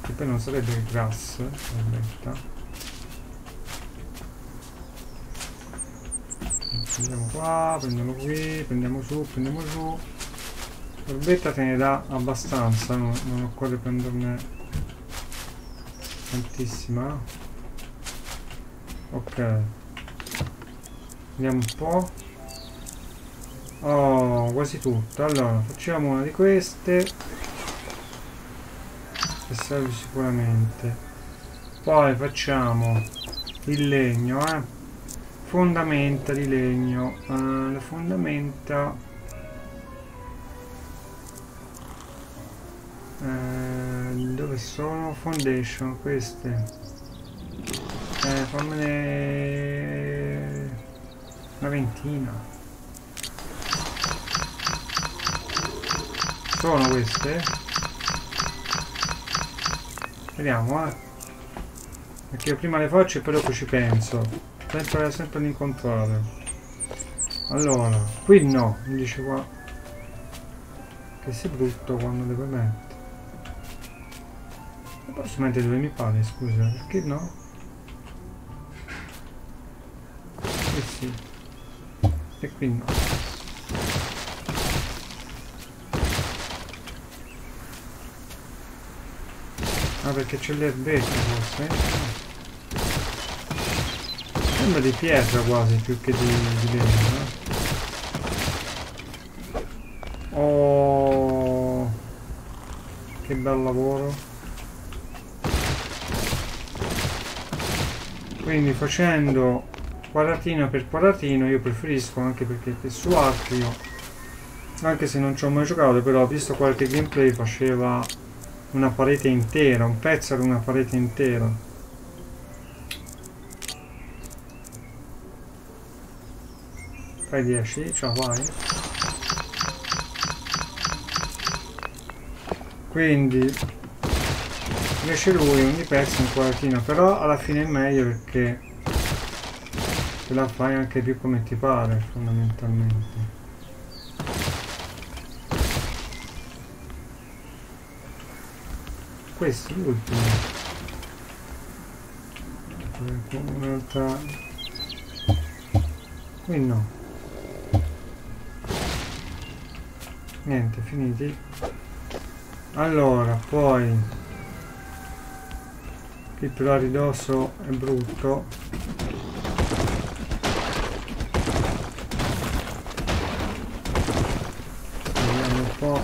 Che poi non sarebbe il grass l'erbetta. Prendiamo qua prendiamo qui prendiamo su prendiamo su. L'erbetta te ne dà abbastanza non, non occorre prenderne tantissima ok Vediamo un po'. Oh, quasi tutto. Allora, facciamo una di queste. Che serve sicuramente. Poi facciamo il legno, eh. Fondamenta di legno. Uh, le fondamenta... Uh, dove sono? Foundation, queste. Eh, fammene una ventina. Sono queste? Vediamo, eh. Perché io prima le faccio e poi dopo ci penso. Sempre, sempre all'incontrario. Allora, qui no, mi dice qua. Che sei brutto quando devo mettere. Posso mettere dove mi pare, scusa, perché no? Eh sì. E qui no. Ah perché c'è l'erbetta forse? Sembra di pietra quasi più che di, di legno eh? oh che bel lavoro quindi facendo quadratino per quadratino io preferisco anche perché su Arcrio anche se non ci ho mai giocato però ho visto qualche gameplay faceva una parete intera un pezzo era una parete intera. Fai 10 ciao vai quindi invece lui ogni pezzo un quadratino però alla fine è meglio perché te la fai anche più come ti pare fondamentalmente. Questo è l'ultimo. Un'altra qui no. Niente finiti. Allora poi qui però a ridosso è brutto. Vediamo un po'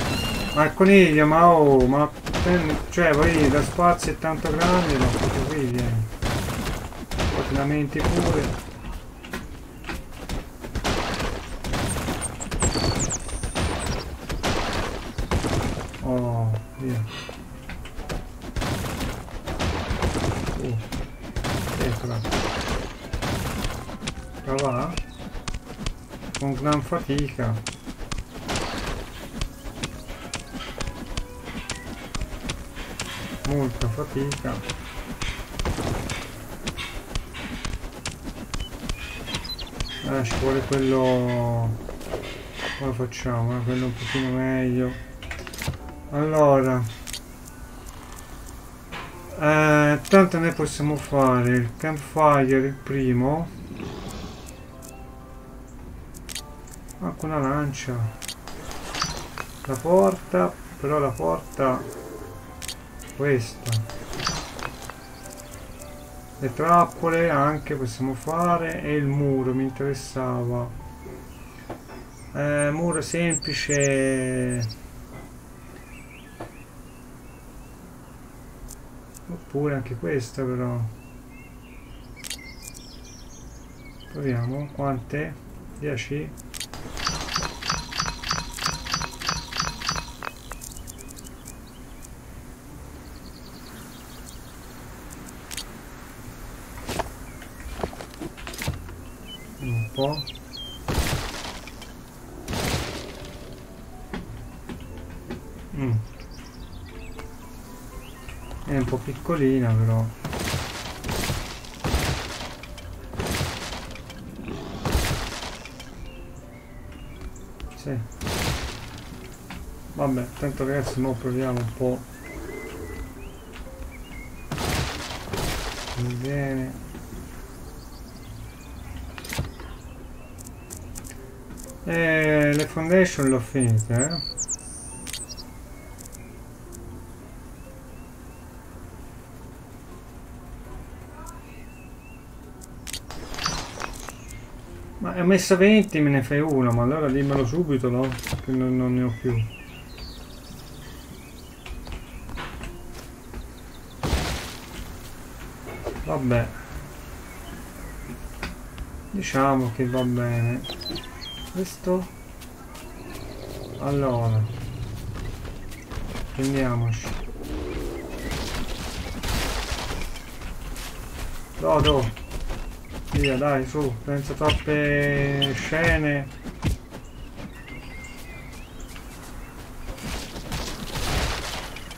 ma coniglio ma oh ma cioè poi da spazio è tanto grande ma proprio qui vieni. Poi ti lamenti pure fatica molta fatica eh, ci vuole quello come facciamo? Eh? quello un pochino meglio allora eh, tanto noi possiamo fare il campfire il primo con una lancia. La porta però la porta questa. Le trappole anche possiamo fare e il muro mi interessava. Eh, muro semplice. Oppure anche questa però. Proviamo quante? 10 piccolina però. Sì. Vabbè, tanto ragazzi, ora proviamo un po'. Bene. Eh, le foundation l'ho finite, eh? Messa 20 me ne fai uno, ma allora dimmelo subito, no? Che non, non ne ho più. Vabbè. Diciamo che va bene questo allora prendiamoci Dodo via dai su senza troppe scene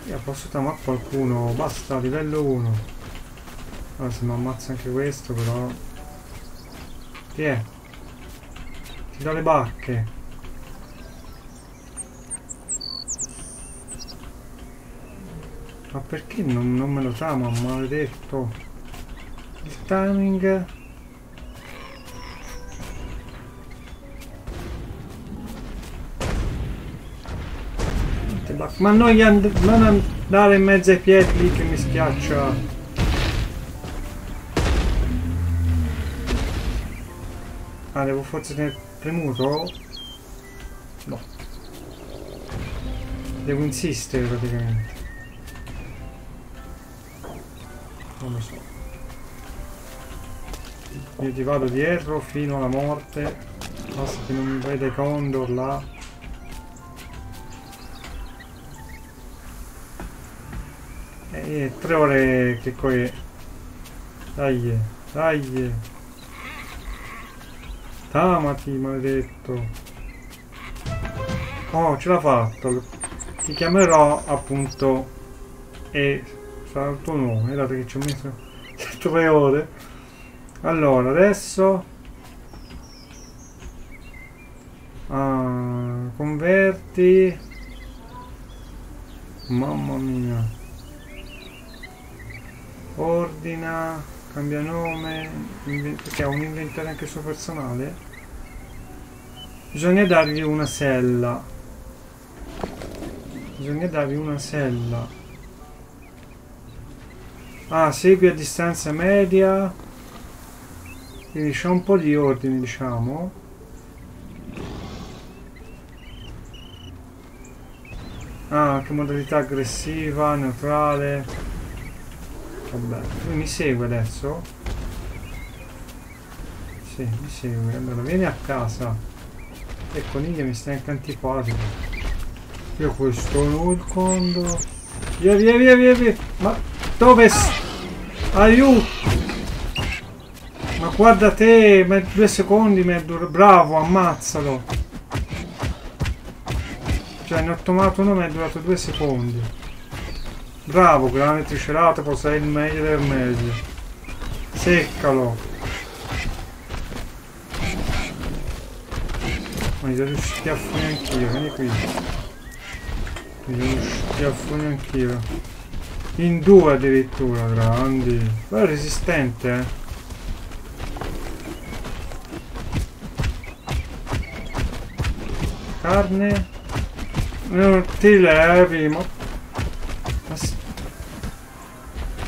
io posso tamare qualcuno basta livello 1 allora se mi ammazza anche questo però chi è? Ti do le bacche. Ma perché non, non me lo trama, maledetto? Il timing... Ma non, non andare in mezzo ai piedi che mi schiaccia. Ah, devo forse tenere premuto? No. Devo insistere praticamente. Non lo so. Io ti vado dietro fino alla morte. Basta che non mi vede Condor là. E tre ore che coi... Dai, dai. Tamati, maledetto. Oh, ce l'ha fatto. Ti chiamerò appunto e sarà il tuo nome. Guardate che ci ho messo tre ore. Allora, adesso... Ah, converti... Mamma mia. Ordina... Cambia nome, perché ha un inventario anche suo personale. Bisogna dargli una sella. Bisogna dargli una sella. Ah, segui a distanza media. Quindi c'è un po' di ordine, diciamo. Ah, anche modalità aggressiva, neutrale. Vabbè, lui mi segue adesso? Sì, mi segue. Allora, vieni a casa. E coniglia mi sta anche antipatico. Io questo non il condo. Via, via, via, via, via. Ma dove? Aiuto! Ma guarda te, ma due secondi mi è durato. Bravo, ammazzalo. Cioè, ne ho tomato uno, mi è durato due secondi. Bravo, grande triceratopo, sei il meglio del meglio. Seccalo. Ma io riusciti a fare anch'io, vieni qui. Io riusciti a fare anch'io. In due addirittura, grandi. Ma è resistente, eh. Carne. Non ti levi, ma... ma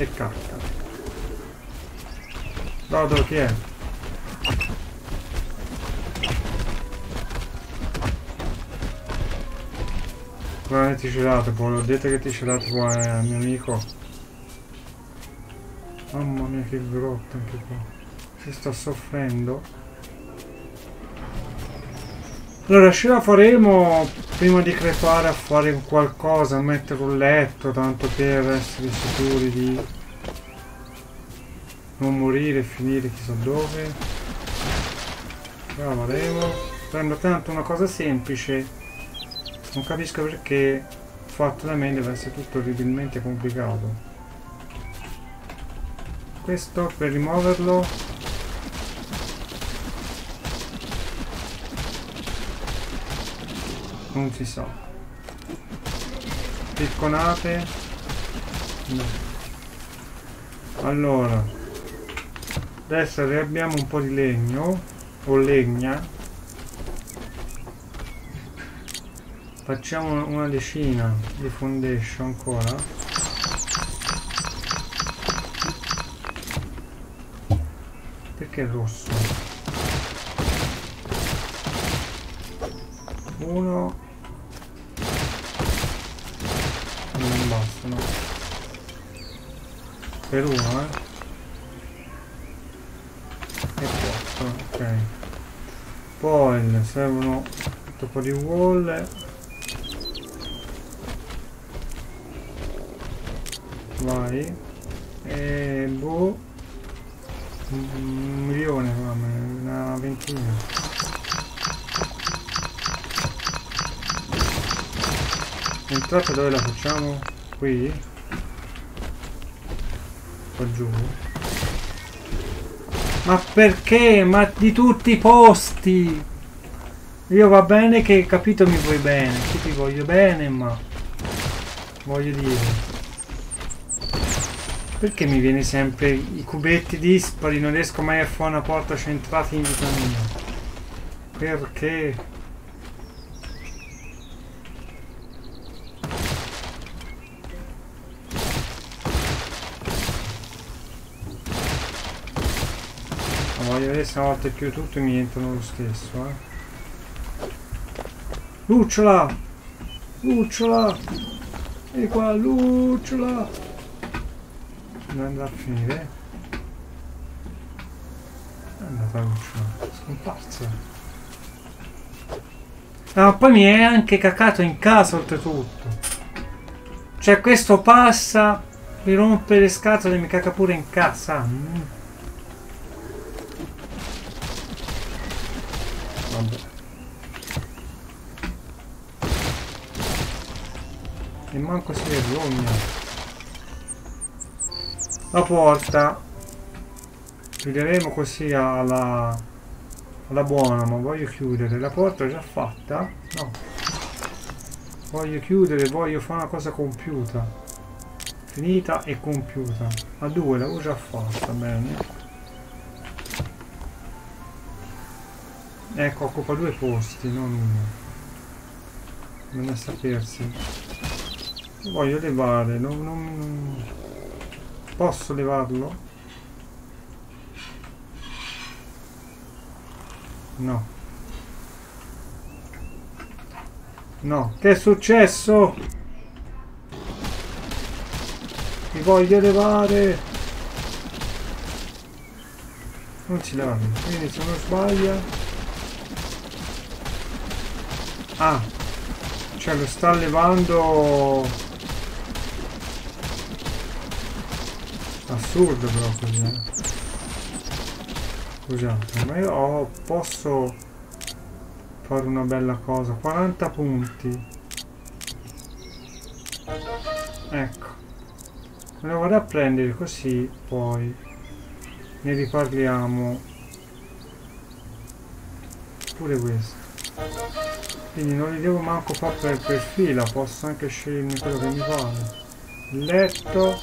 Che cacca. Vado, chi è? Guarda ti gelato, poi ho detto che ti gelato qua è mio amico. Mamma mia che grotta anche qua. Si sta soffrendo. Allora ce la faremo prima di crepare a fare qualcosa, a mettere un letto, tanto per essere sicuri di non morire e finire chissà dove. Ce la faremo. Prendo tanto una cosa semplice, non capisco perché fatto da me deve essere tutto orribilmente complicato. Questo per rimuoverlo non si sa. Picconate no. Allora adesso riabbiamo un po' di legno o legna. Facciamo una decina di foundation ancora. Perché rosso uno. Non bastano per uno eh. E quattro ok. Poi ne servono un po' di wall vai. E boh. Un milione una ventina L'entrata dove la facciamo? Qui? Qua giù? Ma perché? Ma di tutti i posti! Io va bene che capito mi vuoi bene, che ti voglio bene, ma voglio dire. Perché mi viene sempre i cubetti dispari, non riesco mai a fare una porta centrata in vita mia? Perché? Voglio vedere se una volta chiudo tutto mi entrano lo stesso eh. Lucciola! Lucciola! E qua, lucciola! Dove andrà a finire? È andata lucciola, scomparsa. Ah, poi mi è anche cacato in casa oltretutto. Cioè questo passa, mi rompe le scatole e mi caca pure in casa. Mm. Manco si vergogna. La porta. Chiuderemo così alla, alla buona, ma voglio chiudere. La porta è già fatta? No. Voglio chiudere, voglio fare una cosa compiuta. Finita e compiuta. A due l'avevo già fatta, bene. Ecco, occupa due posti, non uno. Non a sapersi. Voglio levare, non, non... Posso levarlo? No. No, che è successo? Mi voglio levare! Non si leva, quindi se non sbaglia... Ah! Cioè lo sta levando... Assurdo però così. Eh. Scusate, ma io ho, posso fare una bella cosa. 40 punti. Ecco. Me lo vado a prendere così poi ne riparliamo. Pure questo. Quindi non li devo manco fare per, per fila, posso anche scegliere quello che mi pare. Letto,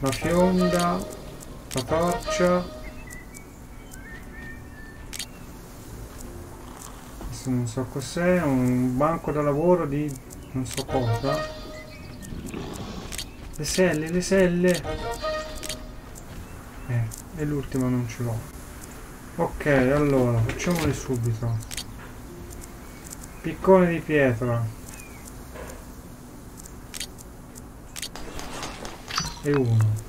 la fionda, la torcia. Questo non so cos'è, un banco da lavoro di non so cosa. Le selle, le selle. Eh, e l'ultima non ce l'ho. Ok, allora, facciamole subito. Piccone di pietra. E uno.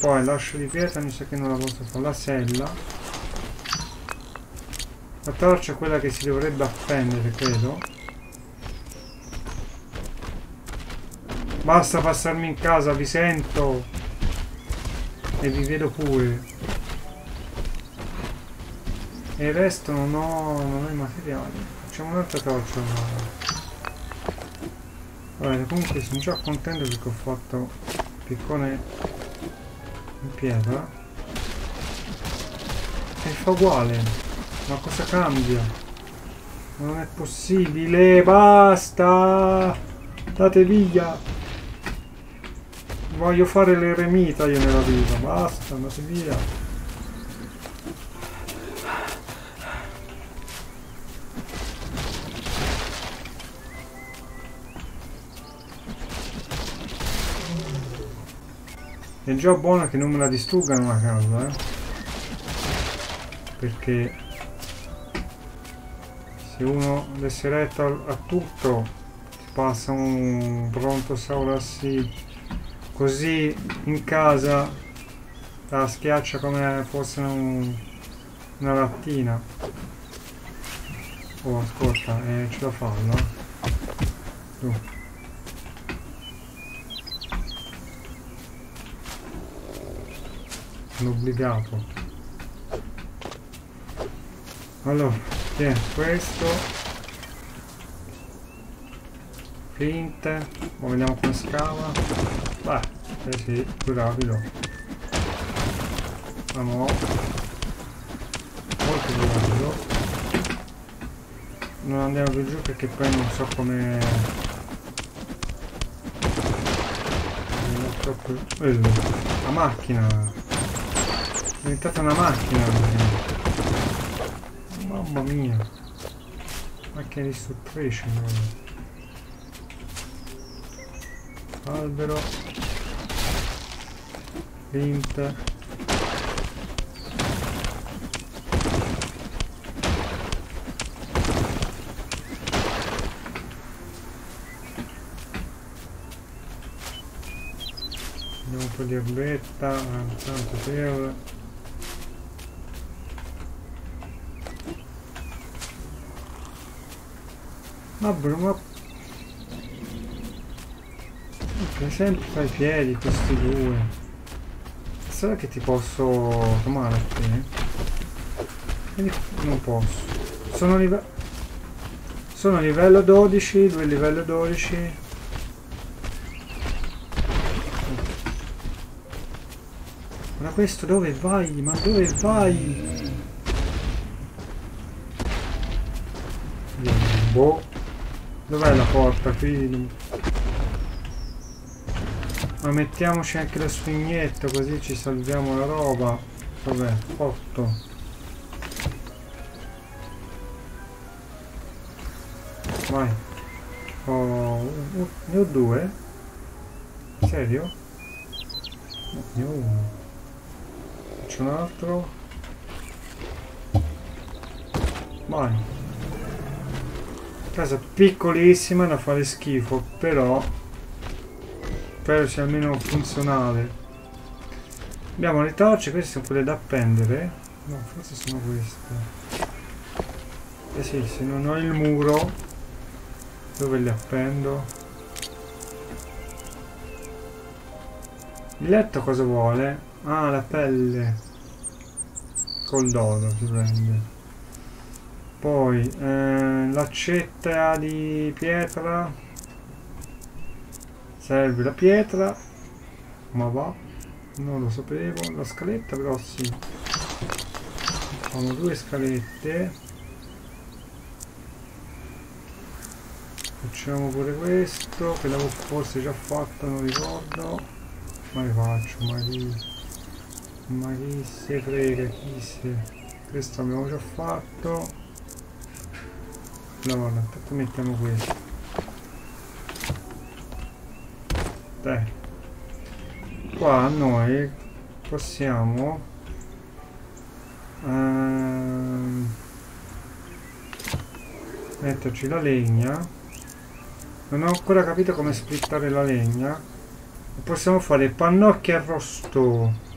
Poi lascio di pietra, mi sa che non la posso fare. La sella. La torcia è quella che si dovrebbe appendere, credo. Basta passarmi in casa, vi sento. E vi vedo pure. E il resto non ho, non ho i materiali. Facciamo un'altra torcia allora. Vabbè, comunque sono già contento perché ho fatto piccone in pietra. E fa uguale. Ma cosa cambia? Non è possibile, basta! Date via! Voglio fare l'eremita io nella vita, basta, andate via. È già buono che non me la distruggano la casa, eh. Perché se uno desse retta a tutto passa un pronto saurassi così in casa la schiaccia come fosse un, una lattina. Oh ascolta eh, ce la fanno? Tu sono obbligato allora tieni questo flint vediamo come scava Beh, eh sì, più rapido. Vamo. Molto più rapido. Non andiamo più giù perché poi non so come... Bello. La macchina. Diventata una macchina. Mamma mia. Macchina di stuptrice. Albero Flint Andiamo un po' di erbetta, tanto per... Ma... Perché sempre fai piedi questi due? sarà che ti posso tomare qui? Quindi non posso. Sono livello... Sono livello 12, lui livello 12. Ma questo dove vai? Ma dove vai? porta, qui non... Ma mettiamoci anche la sfignetto così ci salviamo la roba. Vabbè, porto Vai. Oh, ne ho due? Serio? Ne ho uno. Faccio un altro. Vai. Casa piccolissima da fare schifo, però spero sia almeno funzionale. Abbiamo le torce, queste sono quelle da appendere. No, forse sono queste. Eh sì, se non ho il muro, dove le appendo? Il letto cosa vuole? Ah, la pelle. Col dodo si prende. Poi eh, l'accetta di pietra. Serve la pietra. Ma va. Non lo sapevo. La scaletta però sì. Facciamo due scalette. facciamo pure questo che l'avevo forse già fatto non ricordo ma le faccio ma chi ma chi se frega chi se questo abbiamo già fatto allora intanto mettiamo questo dai qua noi possiamo ehm, metterci la legna non ho ancora capito come splittare la legna. Possiamo fare pannocchie arrosto.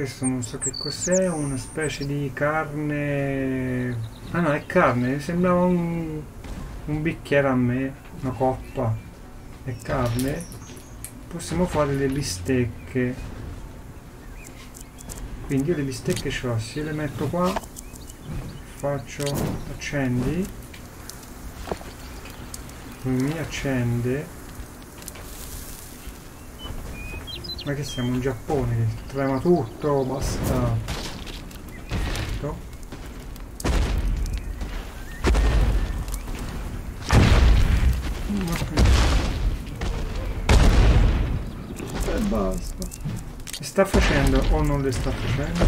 Questo non so che cos'è, una specie di carne... Ah no, è carne, sembrava un, un bicchiere a me, una coppa. È carne. Possiamo fare le bistecche. Quindi io le bistecche ce l'ho, se le metto qua, faccio accendi mi accende ma che siamo in Giappone che trema tutto basta. Tutto. e basta. Le sta facendo o non le sta facendo?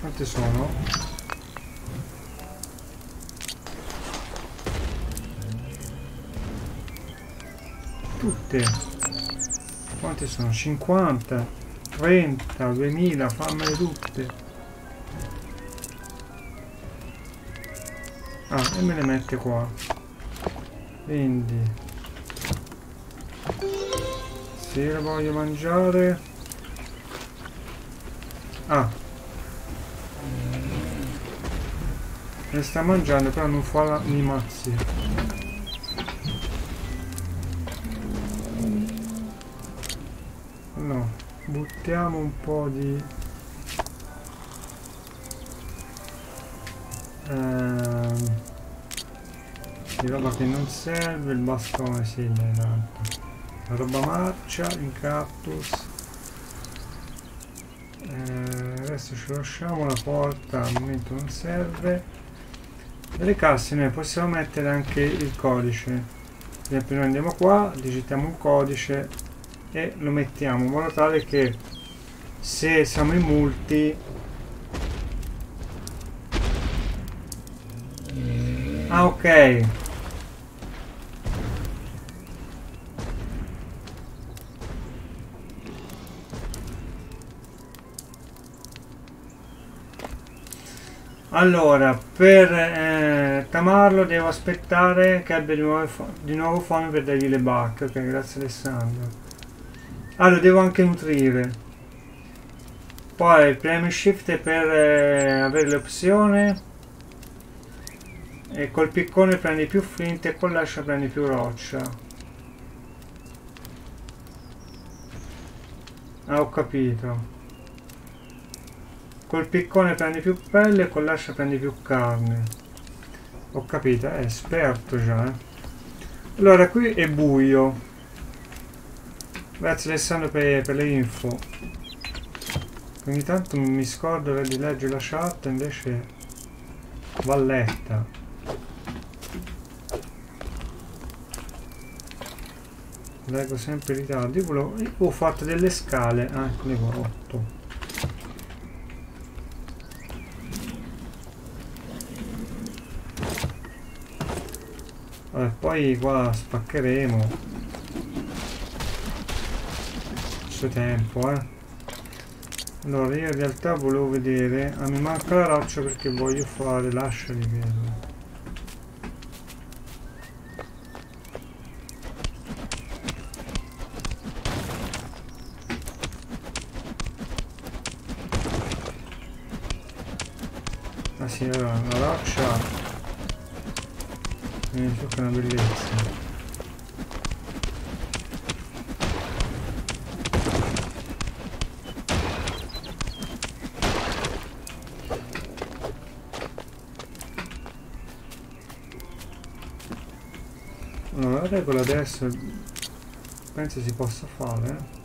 Quante sono? Tutte. Quante sono? 50, 30, 2000, fammele tutte. Ah, e me le mette qua. Quindi... Se la voglio mangiare... Ah, Le sta mangiando però non fa. No, buttiamo un po' di... Ehm, di roba che non serve, il bastone sì, dai tanto. La roba marcia, il cactus. Eh, adesso ci lasciamo la porta, al momento non serve. Nelle casse noi possiamo mettere anche il codice. Ad esempio noi andiamo qua, digitiamo un codice e lo mettiamo in modo tale che se siamo in multi Ah ok Allora, per eh, tamarlo devo aspettare che abbia di nuovo, di nuovo fame per dargli le bacche. Ok, grazie Alessandro. Ah, lo devo anche nutrire. Poi premi shift per eh, avere l'opzione. E col piccone prendi più flint e con l'ascia prendi più roccia. Ah, ho capito. Col piccone prendi più pelle e con l'ascia prendi più carne. Ho capito, è esperto già, eh. Allora, qui è buio. Grazie Alessandro per, per le info. Ogni tanto mi scordo di leggere la chat, invece va letta. Leggo sempre in ritardo. Io volevo... Io ho fatto delle scale. Ah, ecco, ne ho 8. Vabbè, poi qua spaccheremo Questo tempo, eh. Allora, io in realtà volevo vedere... Ah, mi manca la roccia perché voglio fare l'ascia di pietra. Ah allora, la roccia... Mi tocca una bellezza. Regola adesso penso si possa fare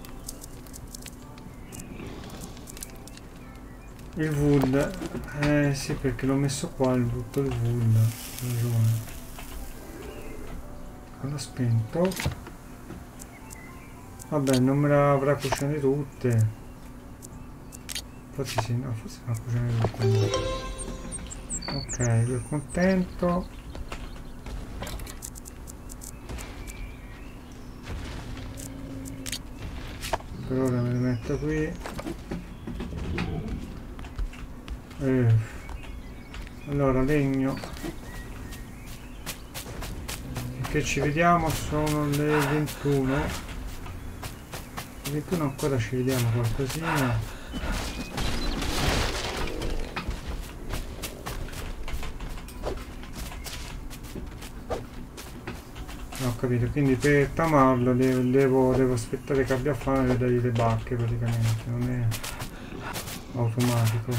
il wood eh sì perché l'ho messo qua il butto il wood ragione. L'ho spento. Vabbè non me la avrà cucinate tutte. Forse sì no forse me la cucinate tutte. Ok è contento per ora me li metto qui. Eh. allora legno. Che ci vediamo sono le 21 le 21 ancora ci vediamo qualcosina capito? Quindi per tamarlo devo, devo aspettare che abbia fame e dargli le bacche praticamente non è automatico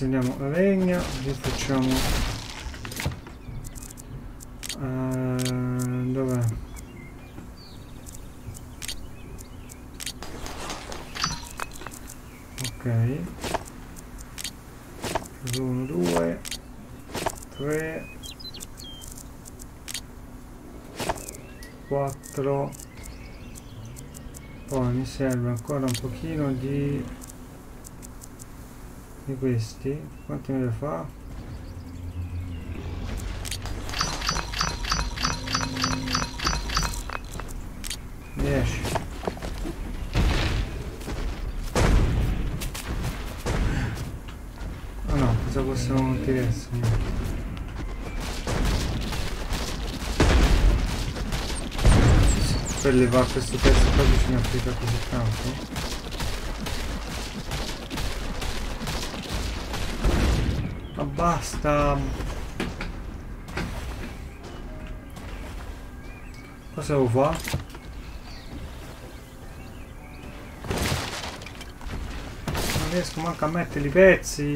ragazzi andiamo la legna così facciamo uh, dov'è? Ok. 1 2 3 4 poi mi serve ancora un pochino di di questi quanti me ne fa? Riesci oh no, cosa possiamo adesso? per levare questo pezzo qua bisogna applicare così tanto basta cosa devo fare? non riesco manco a mettere i pezzi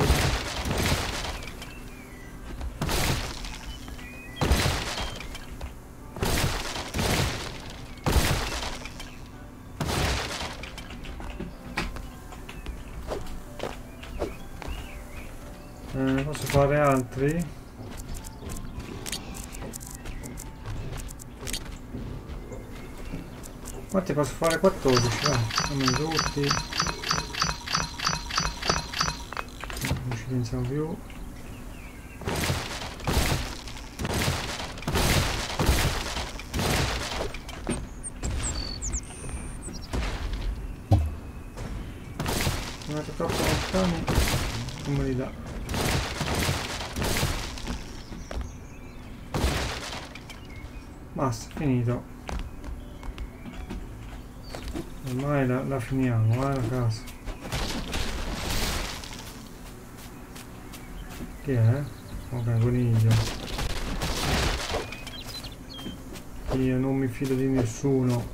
quanti posso fare 14 vai fammi tutti. Non ci pensiamo più. Andate troppo lontani non me li dà. Basta, finito. La, finiamo, eh, la casa. Chi è? Ok, coniglio. Io non mi fido di nessuno.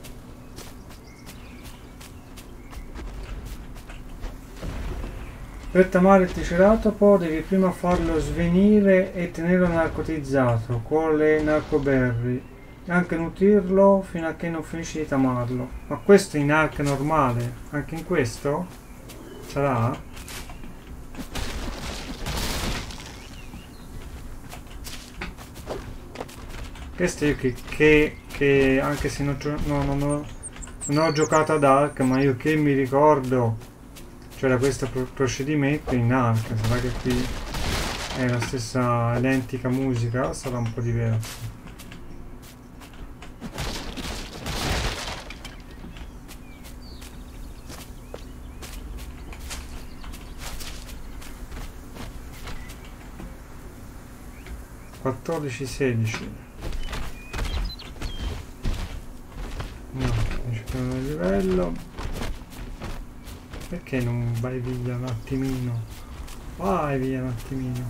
Per tamare il triceratopo devi prima farlo svenire e tenerlo narcotizzato con le narcoberry anche nutrirlo fino a che non finisci di tamarlo. Ma questo in arc normale, anche in questo? Sarà? Questo io che, che, che anche se non, no, no, no, non, ho giocato ad Ark, ma io che mi ricordo c'era questo pro procedimento in Ark, sarà che qui è la stessa identica musica, sarà un po' diverso. Quattordici, sedici. livello. Perché non vai via un attimino? Vai via un attimino.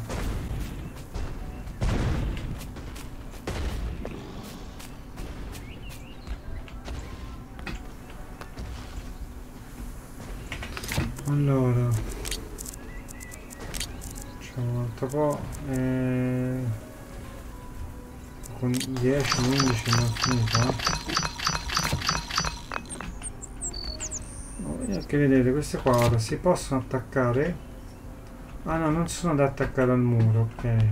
Allora facciamo un altro po' eh, con 10 11 non finito eh? che vedete queste qua ora si possono attaccare? Ah no non sono da attaccare al muro ok.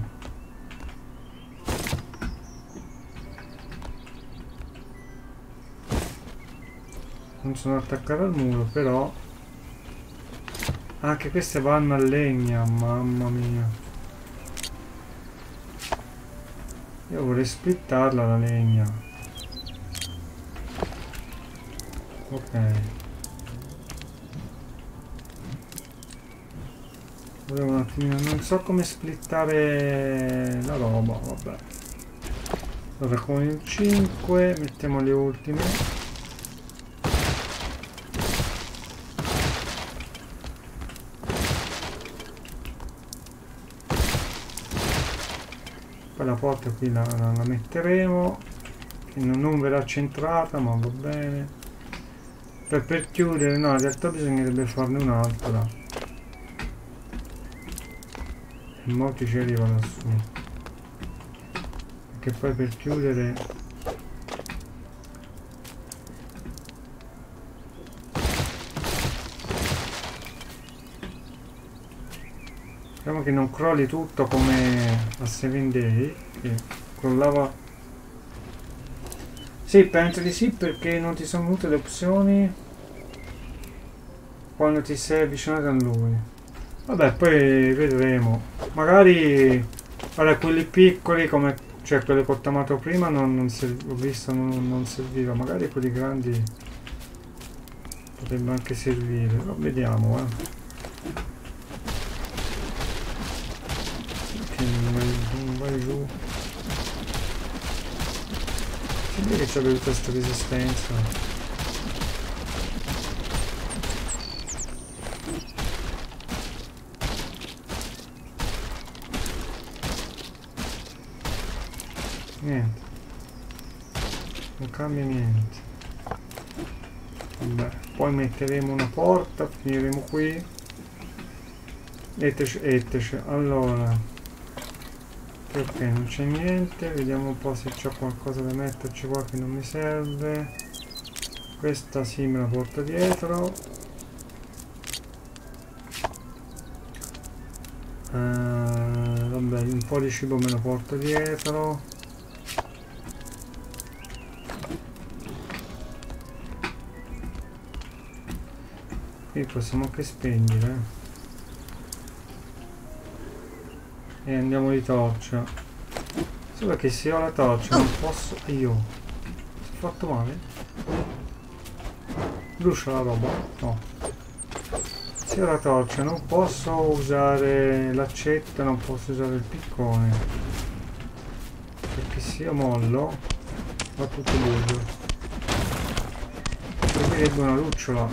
Non sono attaccate al muro però anche queste vanno a legna mamma mia io vorrei splittarla la legna ok Volevo un attimino, non so come splittare la roba, vabbè. Allora con il 5 mettiamo le ultime. La porta qui la, la, la metteremo, che non, non verrà centrata ma va bene. Per, per chiudere, no, in realtà bisognerebbe farne un'altra. molti ci arriva lassù perché poi per chiudere diciamo che non crolli tutto come a 7 day che crollava sì penso di sì perché non ti sono venute le opzioni quando ti sei avvicinato a lui Vabbè, poi vedremo. Magari, allora, quelli piccoli come, cioè quelli che ho chiamato prima non, non ho visto non, non, serviva. Magari quelli grandi potrebbe anche servire. No, vediamo, eh. Giù. Vede che c'è tutta questa resistenza. niente. Non cambia niente. Vabbè, poi metteremo una porta finiremo qui. Etec etec allora ok non c'è niente vediamo un po' se c'è qualcosa da metterci qua che non mi serve. Questa sì me la porto dietro. Uh, vabbè un po' di cibo me lo porto dietro. Qui possiamo anche spegnere e andiamo di torcia. Solo che se ho la torcia non posso io si è fatto male? Brucia la roba. No. Se ho la torcia non posso usare l'accetta non posso usare il piccone. Perché se io mollo va tutto buio. Servirebbe una lucciola.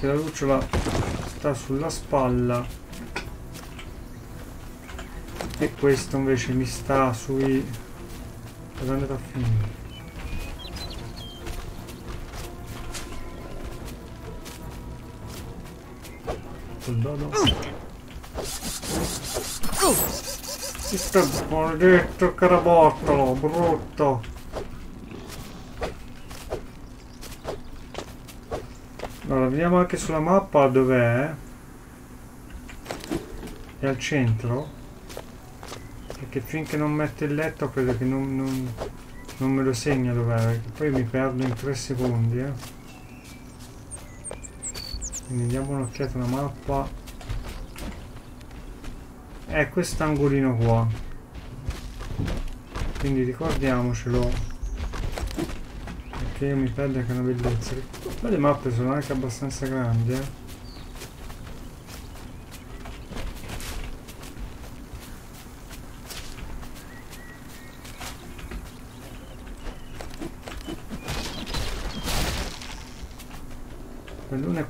Che la lucciola sta sulla spalla e questo invece mi sta sui dove è andato a finire soldato Questo maledetto carabottolo, brutto. Allora, vediamo anche sulla mappa dov'è. È al centro. Perché finché non metto il letto credo che non, non, non me lo segna dov'è. Perché poi mi perdo in 3 secondi, eh. Quindi diamo un'occhiata alla mappa. È quest'angolino qua. Quindi ricordiamocelo. Perché io mi perdo che è una bellezza. Ma le mappe sono anche abbastanza grandi, eh.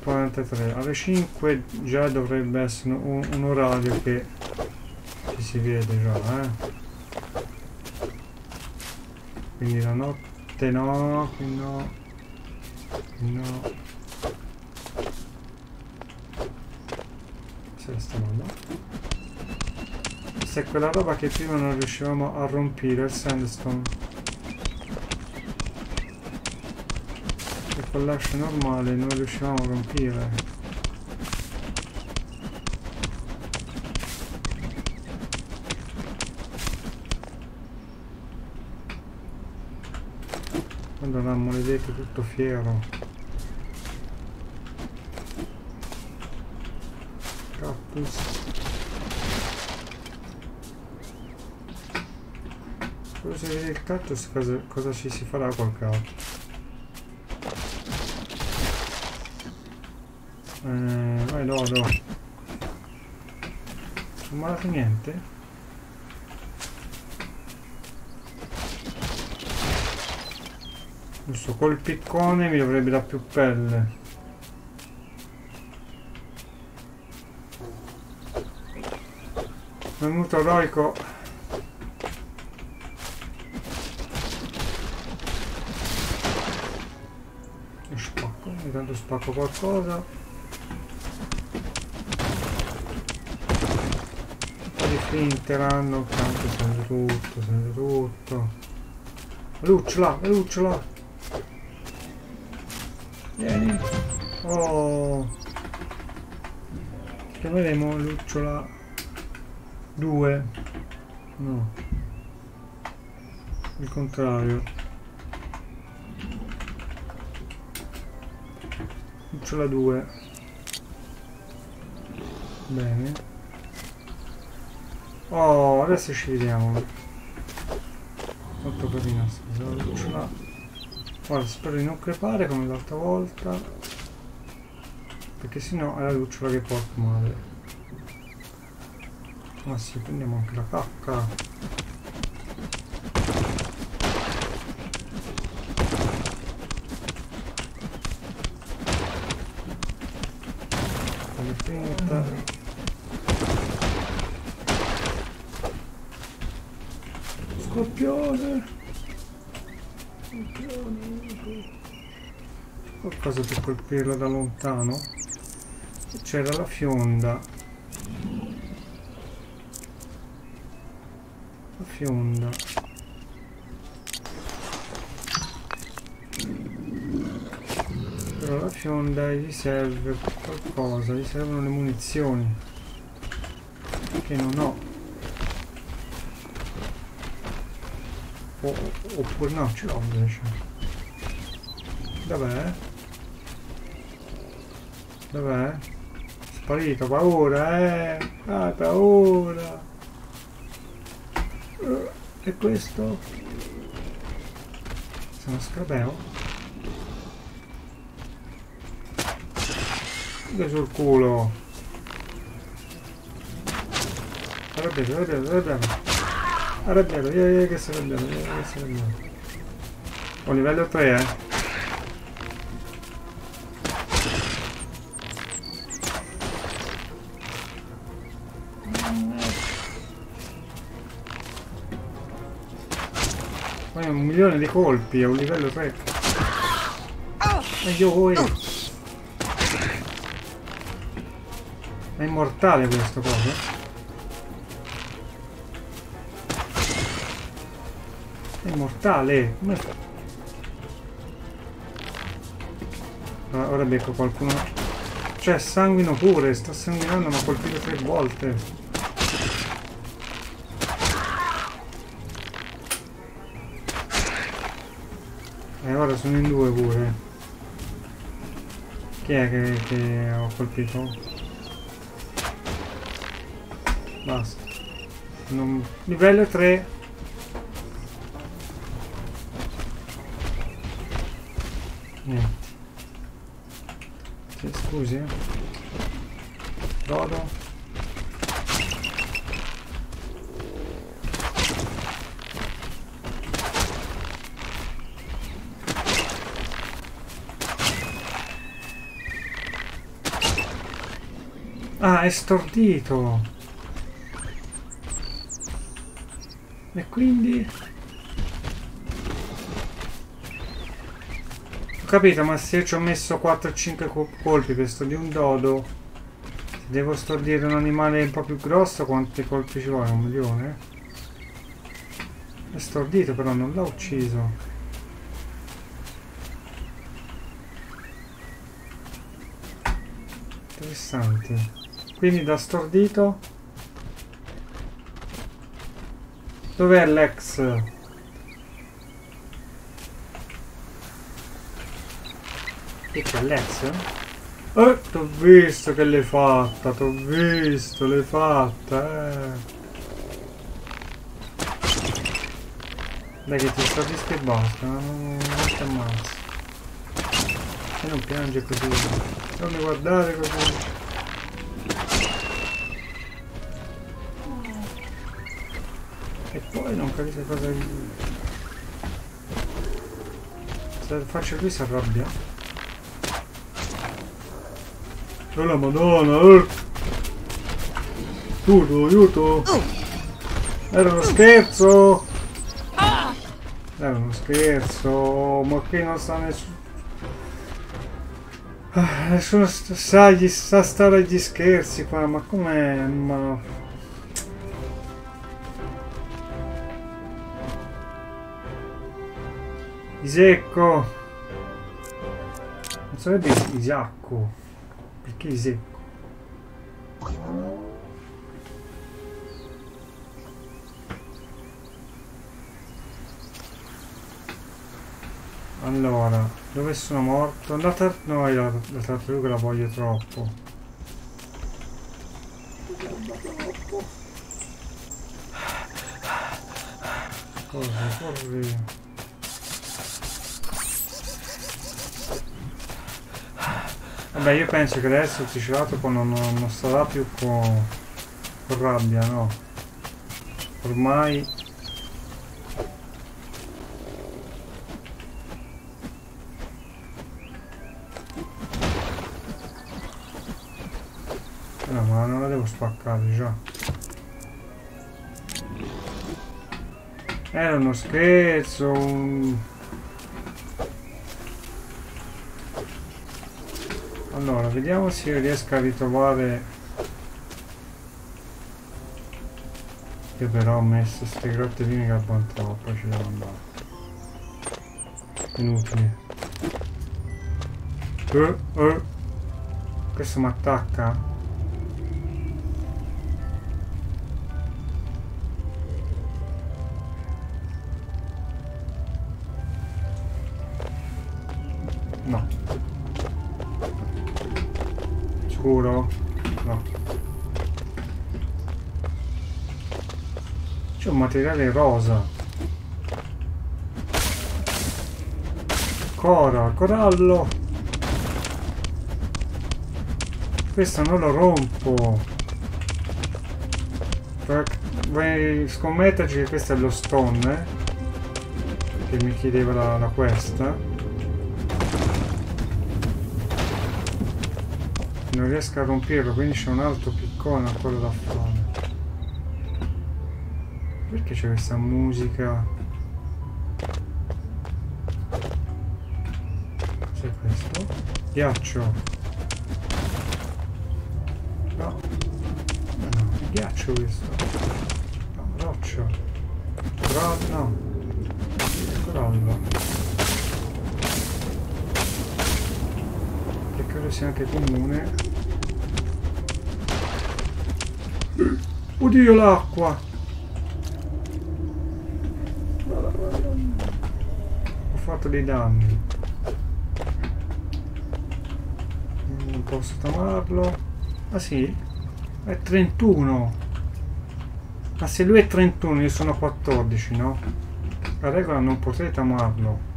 l'1.43 alle 5 già dovrebbe essere un, un, orario che ci si vede già eh? quindi la notte no no No. Se sta no. Questa è quella roba che prima non riuscivamo a rompere, il sandstone. Con l'ascia normale non riuscivamo a rompere. Madonna maledetto tutto fiero. Cosa si vede il cactus cosa, cosa ci si farà col cactus? Eh, Dodo. Non dato niente? Giusto, col piccone mi dovrebbe dare più pelle. Venuto eroico. E spacco, intanto spacco qualcosa. Di finteranno, tanto sente tutto, sente tutto. Lucciola, lucciola. Vieni. Oh. Chiameremo lucciola. 2 no il contrario c'è la 2 bene oh adesso ci vediamo. Molto carina sta ora spero di non crepare come l'altra volta. Perché sennò è la lucciola che porta male. Ma sì, prendiamo anche la cacca. Come finta. Scoppione. Scoppione. Qualcosa per colpirla da lontano. C'era la fionda. fionda però la fionda gli serve qualcosa gli servono le munizioni che non ho o, oppure no ce l'ho invece dov'è? Dov'è? sparito paura eh ah paura e questo? Sono scrabeo? Dai sul culo! Arrabbiato, arrabbiato, arrabbiato! Arrabbiato, via, via, che si arrabbiato, via, che si arrabbiato! Ho livello 3, eh! Milione di colpi a un livello 3. E io voi. È immortale questo cosa. È mortale. Come fa? Ah, ora becco qualcuno. Cioè, sanguino pure. Sta sanguinando, ma ha colpito tre volte. E ora sono in due pure. Chi è che, che ho colpito? Basta. Non... Livello 3. Niente. Scusi. eh. Dodo. È stordito. E quindi... Ho capito, ma se ci ho messo 4-5 colpi per sto di un dodo, se devo stordire un animale un po' più grosso, quanti colpi ci vuole? Un milione? È stordito, però non l'ha ucciso. Interessante. Quindi da stordito... Dov'è l'ex? Che c'è l'ex? Eh, t'ho visto che l'hai fatta, t'ho visto, l'hai fatta, eh. Dai che ti stordisco e basta, non, non ti ammazzo. E non piange così. Non mi guardare così. E poi non capisco cosa... Se faccio qui si arrabbia. Oh la madonna! Eh. Aiuto, aiuto! Era uno scherzo! Era uno scherzo! Ma qui non sta nessuno... Ah, Nessuno sa, gli, sa stare agli scherzi qua, ma com'è? Ma... Isecco! Non sarebbe Isacco? Perché Isecco? Allora, dove sono morto? La no, la, la tartaruga la voglio troppo. Corri, corri. Vabbè, io penso che adesso il Triceratopo non, non, sarà più con, con rabbia, no. Ormai No, ma non la devo spaccare già. Era uno scherzo. un- Allora, vediamo se io riesco a ritrovare... Io però ho messo queste grotteline che vanno troppo, ci devo andare. Inutile. Eh, eh. Questo mi attacca? Sicuro? No. C'è un materiale rosa. Cora, corallo. Questo non lo rompo. Vuoi scommetterci che questo è lo stone? eh? Che mi chiedeva la, la questa. Non riesco a romperlo, quindi c'è un altro piccone ancora da fare. Perché c'è questa musica? Cos'è questo? Ghiaccio. No. No, ghiaccio questo. No, roccia. No. Sia anche comune. Oddio l'acqua! Ho fatto dei danni. Non posso tamarlo. Ah sì? È 31. Ma se lui è 31 io sono 14, no? La regola non potrei tamarlo.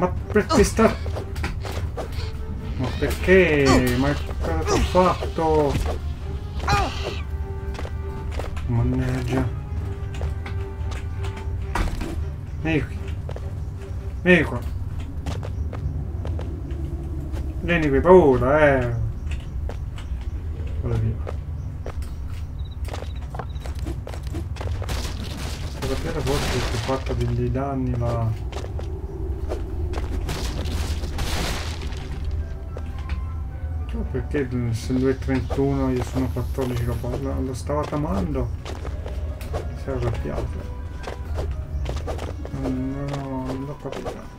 Ma perché sta... Ma perché? Ma cosa ti ho fatto? Mannaggia. Vieni qui. Vieni qua. Vieni qui, paura, eh. Vado via. Quella pietra forse ti ha fatto degli danni, ma... perché se lui è 31 io sono 14 lo, lo, lo stava tamando? Si è arrabbiato. Non, no, non l'ho capito.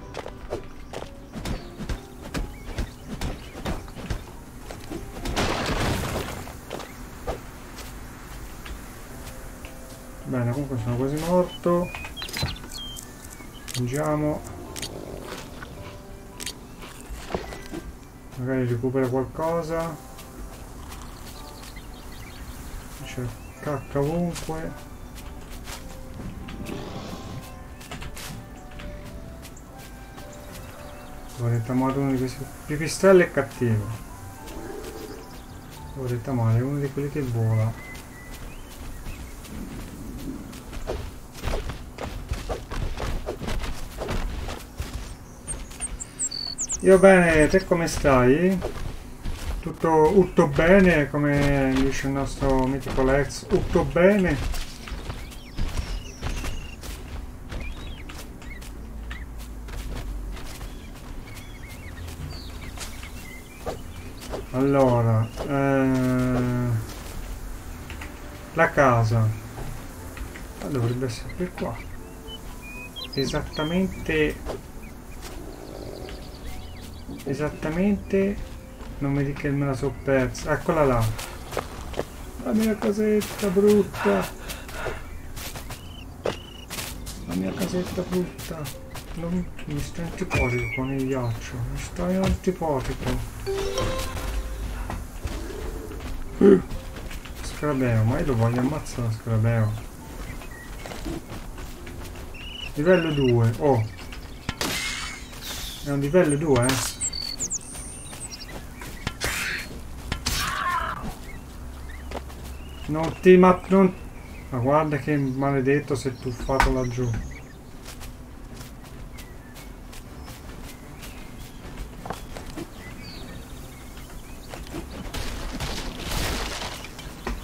Bene, comunque sono quasi morto. Andiamo. Magari recupera qualcosa. C'è cacca ovunque. Vorrei tamare uno di questi. Pipistrello è cattivo. Vorrei tamare uno di quelli che vola. Io bene, te come stai? Tutto, tutto bene, come dice il nostro mitico Lex? Tutto bene? Allora, eh, la casa ah, dovrebbe essere qua. Esattamente esattamente non mi dica che me la so persa. Eccola là. La mia casetta brutta. La mia casetta brutta. Non mi sto antipotico con il ghiaccio mi sto antipotico uh. scarabeo ma io lo voglio ammazzare lo scarabeo. Livello 2 oh. È un livello 2 eh Non ti ma non... Ma guarda che maledetto si è tuffato laggiù.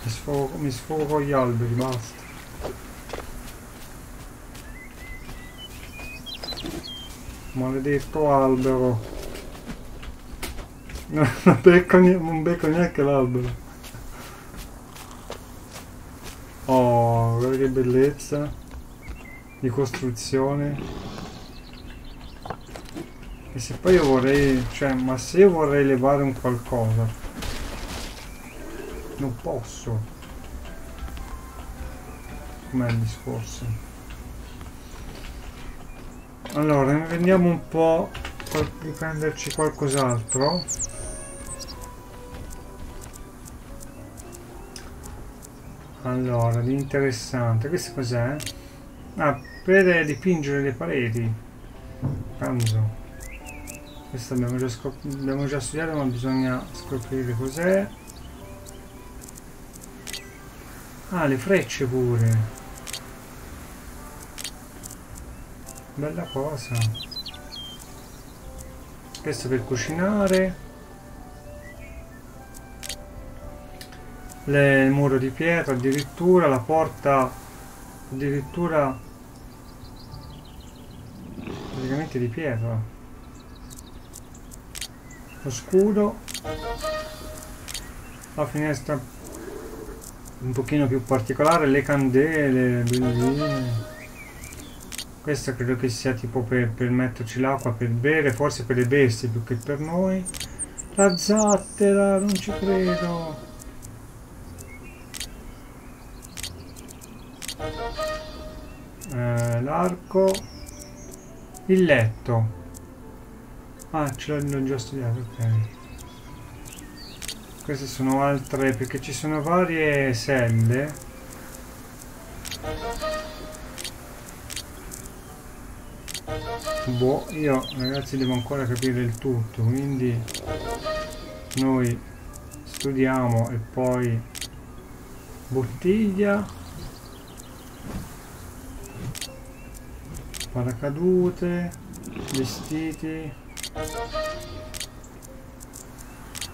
Mi sfogo, mi sfogo con gli alberi, basta. Maledetto albero. non becco, non becco neanche l'albero. Oh, guarda che bellezza di costruzione. E se poi io vorrei, cioè, ma se io vorrei levare un qualcosa, non posso. Com'è il discorso? Allora, vediamo un po' di prenderci qualcos'altro. Allora, di interessante. Questo cos'è? Ah, per dipingere le pareti. Pranzo. Questo abbiamo già, abbiamo già studiato, ma bisogna scoprire cos'è. Ah, le frecce pure. Bella cosa. Questo per cucinare. Le, il muro di pietra, addirittura la porta, addirittura praticamente di pietra. Lo scudo, la finestra un pochino più particolare le candele belline questo credo che sia tipo per, per metterci l'acqua per bere forse per le bestie più che per noi. La zattera non ci credo l'arco. Il letto. Ah ce l'ho già studiato ok. Queste sono altre perché ci sono varie selle. Boh io ragazzi devo ancora capire il tutto quindi noi studiamo e poi bottiglia paracadute vestiti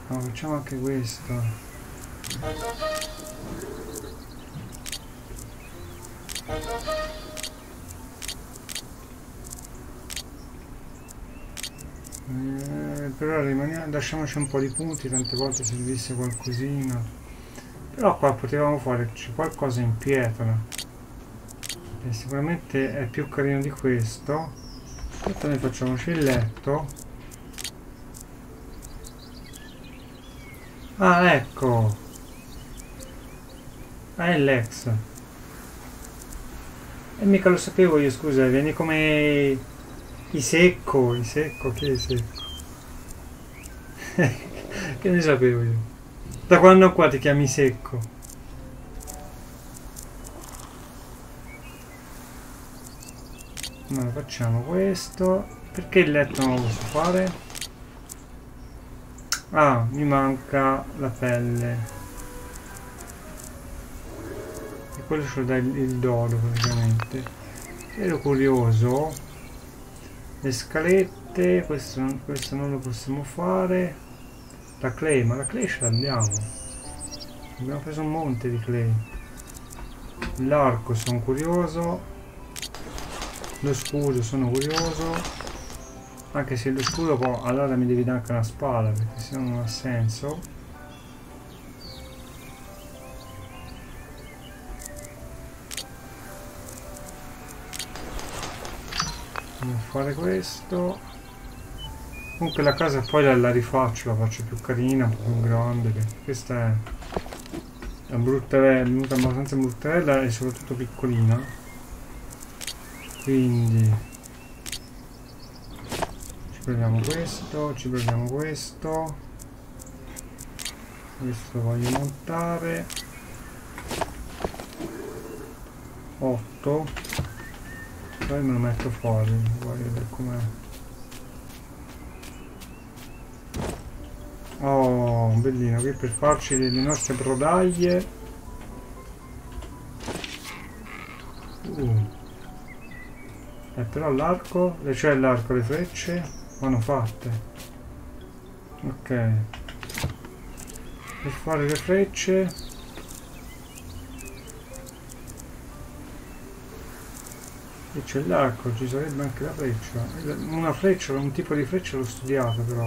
No, facciamo anche questo. Eh, però rimaniamo, lasciamoci un po' di punti, tante volte servisse qualcosina. Però qua potevamo farci qualcosa in pietra. E sicuramente è più carino di questo. Aspetta, noi facciamoci il letto. Ah, ecco. Ah, è l'ex. E mica lo sapevo io, scusa, vieni come i secco, i secco, che è secco? che ne sapevo io? Da quando qua ti chiami secco? Allora facciamo questo. Perché il letto non lo posso fare? Ah, mi manca la pelle. E quello ce lo dà il, il dodo praticamente. Ero curioso. Le scalette, questo questo non lo possiamo fare. La clay, ma la clay ce l'abbiamo. Abbiamo preso un monte di clay. L'arco sono curioso. Lo scudo sono curioso. Anche se lo scudo poi allora mi devi dare anche una spada perché se no non ha senso. Devo fare questo. Comunque la casa poi la, la, rifaccio, la faccio più carina, più grande. Questa è, è bruttarella, è venuta abbastanza bruttarella e soprattutto piccolina. Quindi prendiamo questo ci prendiamo questo. Questo voglio montare. 8 poi me lo metto fuori voglio vedere com'è. Oh bellino qui per farci le nostre brodaglie eh, però l'arco cioè l'arco le frecce vanno fatte. Ok. Per fare le frecce. E c'è l'arco ci sarebbe anche la freccia. Una freccia un tipo di freccia l'ho studiato però.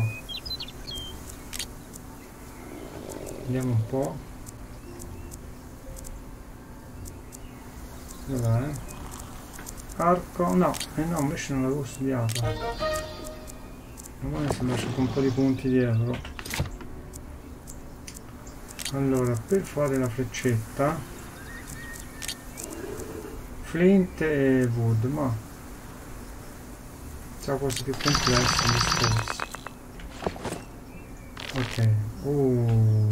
Vediamo un po' dov'è? Arco no, eh no invece non l'avevo studiato Ora si lascia un po' di punti dietro. Allora, per fare la freccetta Flint e Wood, ma c'è quasi più complesso il discorso. Ok, uh.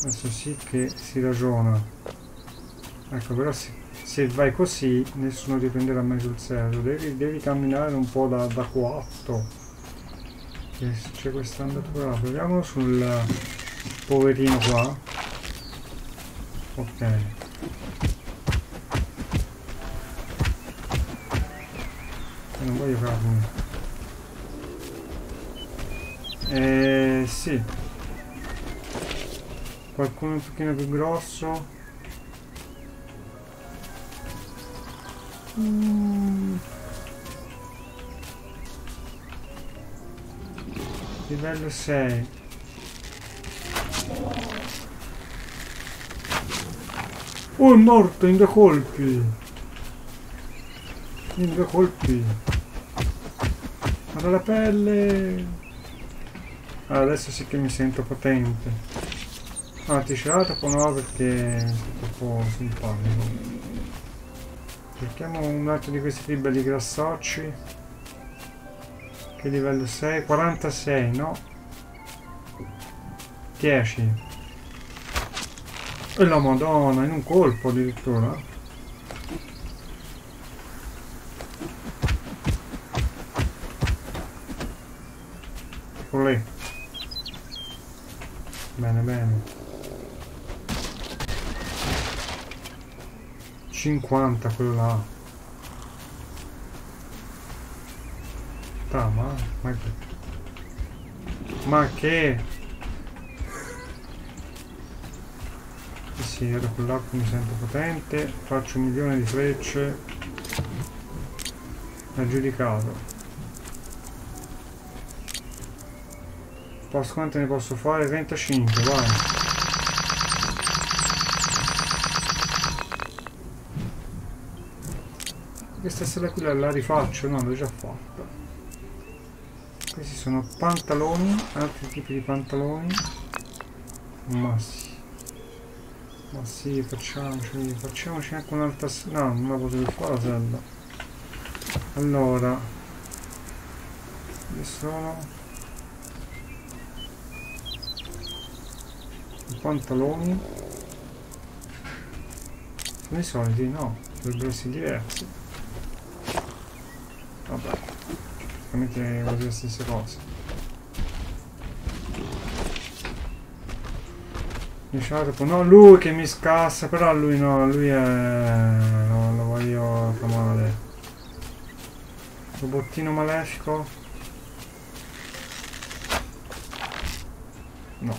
adesso sì che si ragiona. Ecco, però si se vai così nessuno ti prenderà mai sul serio. Devi, devi camminare un po' da, da 4 c'è questa andatura proviamo sul poverino qua. Ok. Non voglio farmi eh sì. Qualcuno un pochino più grosso Mm. Livello 6. Oh, è morto in due colpi. In due colpi. Guarda la pelle. Ah, adesso sì che mi sento potente. Ah, ti cercato no perché è troppo simpatico. Cerchiamo un altro di questi liberi grassocci. Che livello 6? 46, no? 10. E la madonna, in un colpo addirittura. Eccolo lì. Bene, bene. 50 quello là. Ma, ma che... Ma che... sì, ero con l'arco mi sento potente faccio un milione di frecce aggiudicato posso, quante ne posso fare? 35 vai questa sera qui la, la rifaccio no l'ho già fatta questi sono pantaloni altri tipi di pantaloni ma sì ma sì, facciamoci, facciamoci anche un'altra... No, non la potevo fare la sella. Allora... Dove sono? I pantaloni. Sono i soliti? No, dovrebbero essere diversi. Vabbè, praticamente quasi la stessa cosa. Diciamo, no, lui che mi scassa, però lui no, lui è... no, lo voglio fa male. Robottino malefico? No.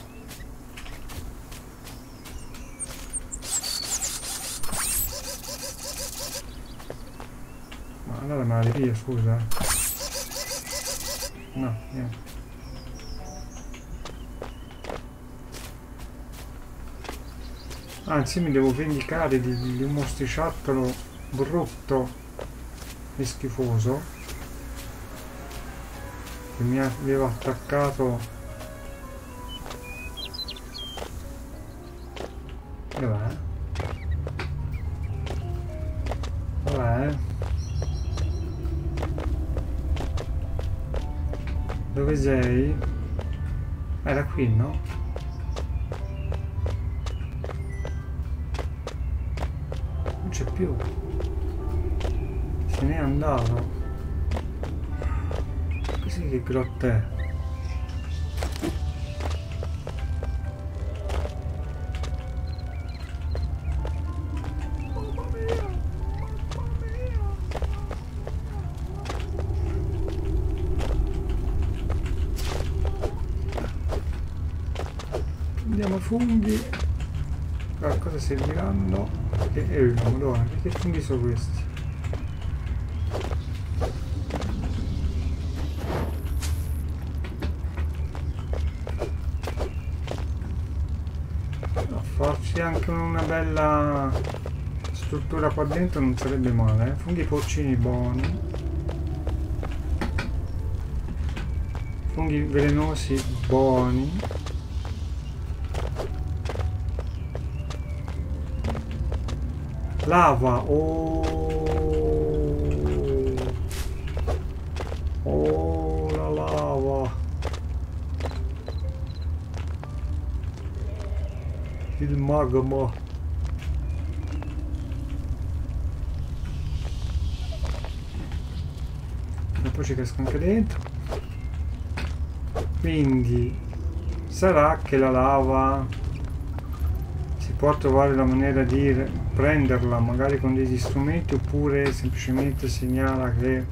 Ma allora me la via, scusa. No, niente. Anzi mi devo vendicare di, di un mostriciattolo brutto e schifoso che mi aveva attaccato dov'è? dov'è? dove sei? era qui no? Andato così che grotta è Andiamo funghi. A cosa serviranno? Che eh, madonna, che funghi sono questi? Struttura qua dentro non sarebbe male, eh? funghi porcini buoni. Funghi velenosi buoni. Lava. Oh. Oh, la lava. Il magma. E poi ci casco anche dentro. Quindi sarà che la lava si può trovare la maniera di prenderla magari con degli strumenti oppure semplicemente segnala che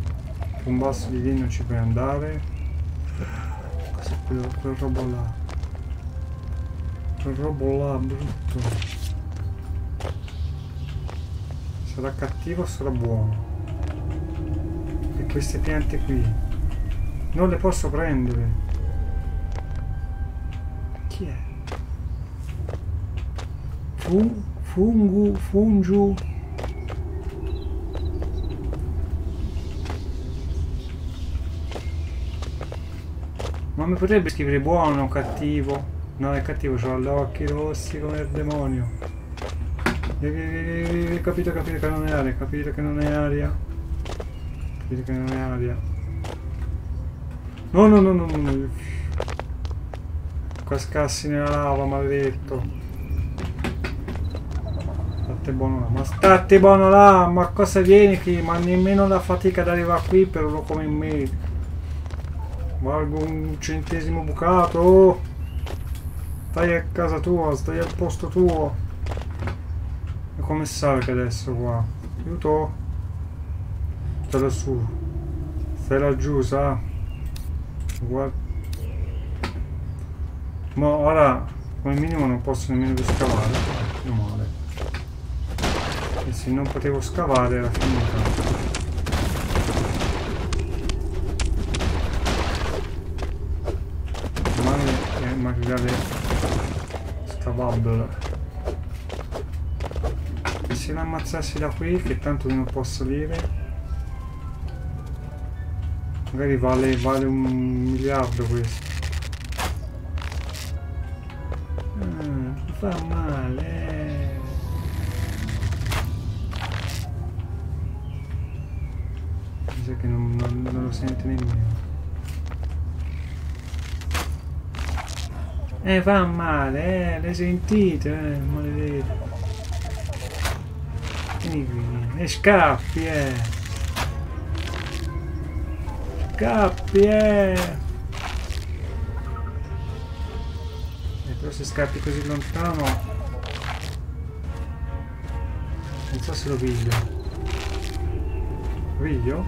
un basso di lì non ci puoi andare. Cos'è quello, quel robo là? Quel robo là brutto. Sarà cattivo o sarà buono queste piante qui non le posso prendere chi è? tu Fungu, fungiu. Ma mi potrebbe scrivere buono o cattivo? No, è cattivo, ho gli occhi rossi come il demonio. Capito, capito che non è aria, capito che non è aria. Capito che non è aria. No, no, no, no, no. Cascassi nella lava, maledetto. State buono là, ma state buono là, ma cosa vieni qui? Ma nemmeno la fatica ad arrivare qui per uno come me. Valgo un centesimo bucato. Stai a casa tua, stai al posto tuo. E come salga adesso qua? Aiuto. Stai lassù. Stai laggiù, sa? Guarda. Ma ora come minimo non posso nemmeno più scavare. Meno male. E se non potevo scavare era finita. magari sta bubble e se la ammazzassi da qui che tanto non posso salire magari vale, vale un miliardo questo ah, fa male mi sa che non, non, non lo sente nemmeno Eh, fa male, eh, le sentite, eh, maledetto. Vieni qui, e scappi, eh. Scappi, eh. E però se scappi così lontano... Non so se lo piglio. Lo piglio?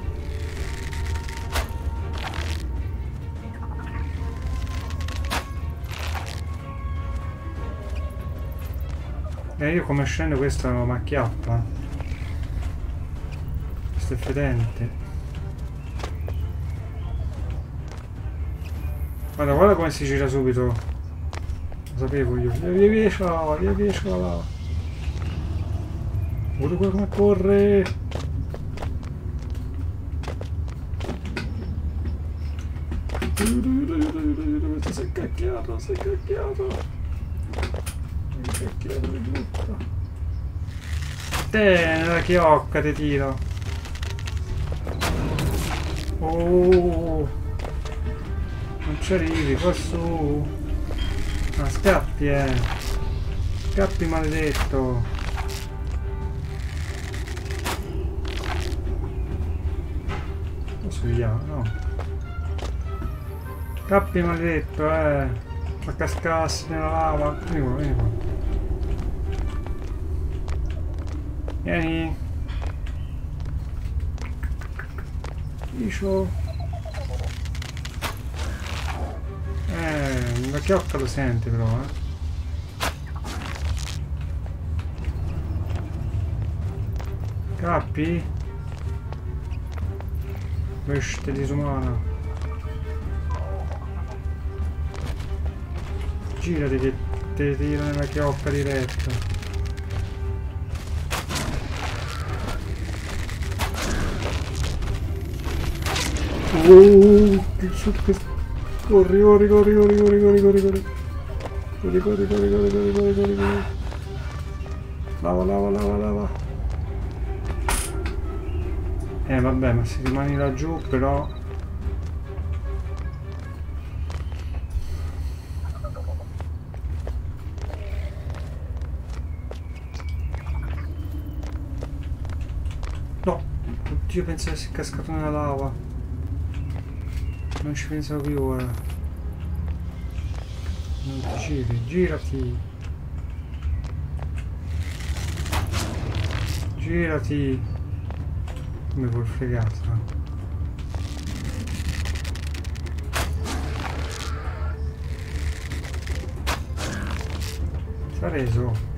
E eh, io come scendo questa macchiappa. Questo è fedente. Guarda, guarda come si gira subito. Lo sapevo io. Via via via ciao, via via ciao. Guarda come corre. Sei cacchiato, sei cacchiato. Te, la chiocca ti tiro. Oh, non ci arrivi, qua su. Ma scappi, eh. Scappi maledetto. Posso via, no. Scappi maledetto, eh. Ma cascassi nella lava. Vieni qua, vieni qua. Vieni. Dicio. Eh, la chiocca lo sente però, eh. Cappi? Bestia disumana. Girati che ti tira nella chiocca diretta. Oh, che... Corri, corri, corri, corri, corri, corri, corri, corri. Corri, corri, corri, corri, corri, corri, corri, corri. Lava, lava, lava, lava. Eh vabbè, ma se rimani laggiù però... No! Oddio, di essere cascato nella lava. Non ci pensavo più ora. Non ti giri, girati. Girati. Come vuol fregato. Si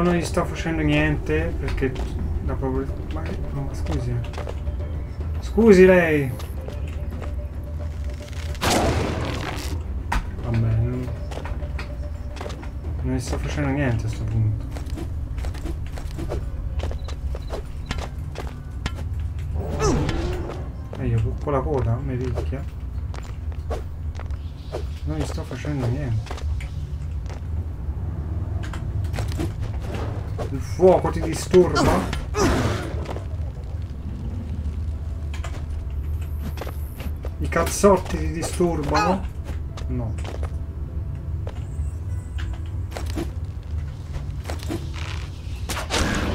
o non gli sto facendo niente perché la probabilità ma, no, scusi eh. scusi lei. Vabbè non, non gli sto facendo niente a questo punto. E io con la coda mi ricchia. Non gli sto facendo niente Il fuoco ti disturba? I cazzotti ti disturbano? No.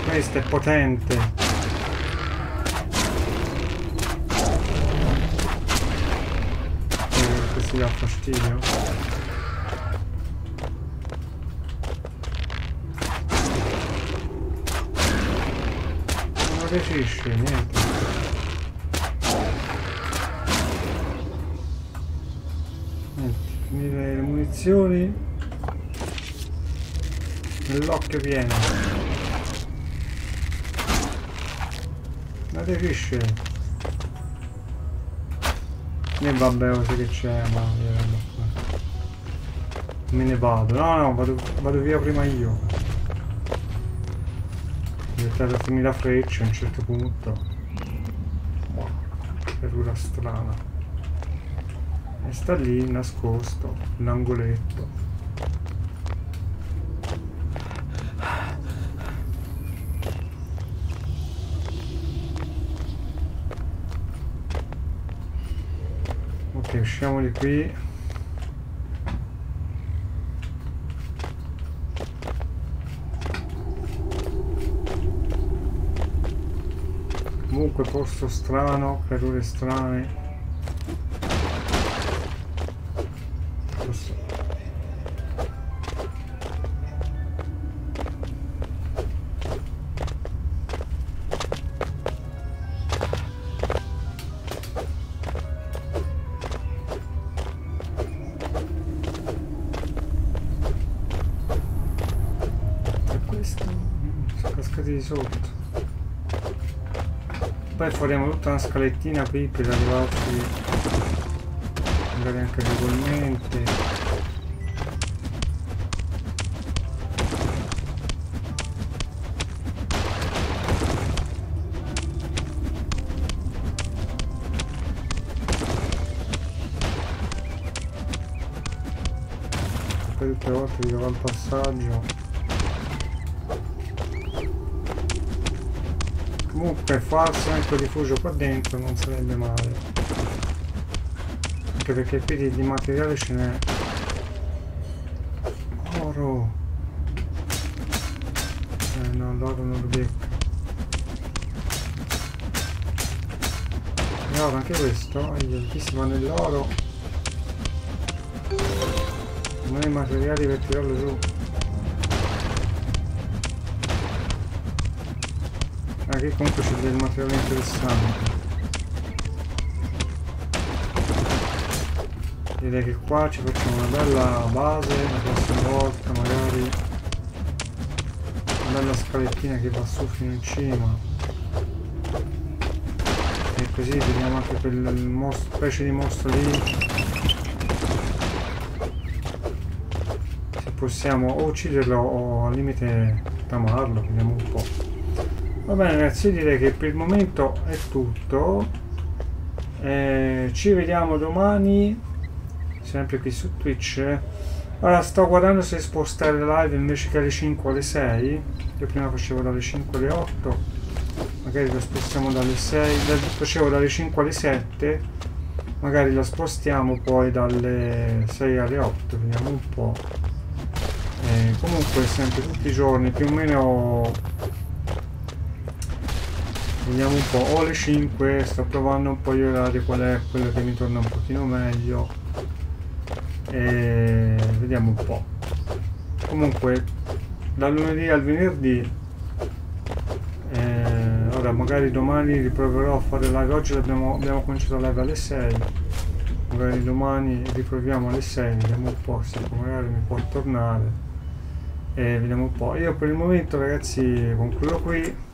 Questo è potente. Eh, questo dà fastidio. Reagisce, niente. Niente, finire le munizioni. Nell'occhio pieno. Non reagisce. E vabbè, così che c'è, ma me ne vado. No, no, vado, vado via prima io tirarmi la freccia a un certo punto. Wow, ferura strana. E sta lì nascosto l'angoletto ok usciamo di qui comunque posto strano, creature strane. Faremo tutta una scalettina qui per arrivarci magari anche regolarmente poi tutte le volte vi il passaggio Comunque farsi anche rifugio qua dentro non sarebbe male. Anche perché qui di, di materiale ce n'è. Oro. Eh no, l'oro non lo becca. E ora anche questo, qui si va nell'oro. Non hai materiali per tirarlo giù. Che comunque c'è del materiale interessante. Direi che qua ci facciamo una bella base, la prossima volta magari una bella scalettina che va su fino in cima. E così vediamo anche quel specie di mostro lì. Se possiamo o ucciderlo o al limite tamarlo, vediamo un po'. Va bene ragazzi, direi che per il momento è tutto. Eh, ci vediamo domani, sempre qui su Twitch. Ora sto guardando se spostare la live invece che alle 5 alle 6. Io prima facevo dalle 5 alle 8. Magari lo spostiamo dalle 6. Facevo dalle 5 alle 7. Magari la spostiamo poi dalle 6 alle 8. Vediamo un po'. Eh, comunque sempre tutti i giorni più o meno Vediamo un po', ho le 5, sto provando un po' gli orari qual è quello che mi torna un pochino meglio. E vediamo un po'. Comunque, dal lunedì al venerdì, eh, ora magari domani riproverò a fare live, oggi abbiamo, abbiamo cominciato live alle 6, magari domani riproviamo alle 6, vediamo un po' se magari mi può tornare. e vediamo un po' io per il momento ragazzi concludo qui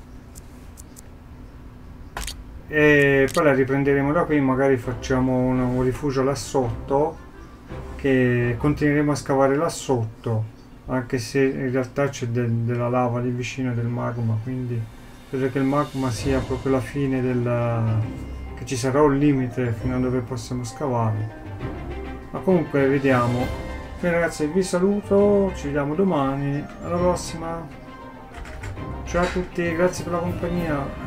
e poi la riprenderemo da qui magari facciamo un, un rifugio là sotto che continueremo a scavare là sotto anche se in realtà c'è de della lava lì vicino del magma quindi credo che il magma sia proprio la fine del che ci sarà un limite fino a dove possiamo scavare. Ma comunque vediamo. Bene ragazzi vi saluto ci vediamo domani. Alla prossima. Ciao a tutti grazie per la compagnia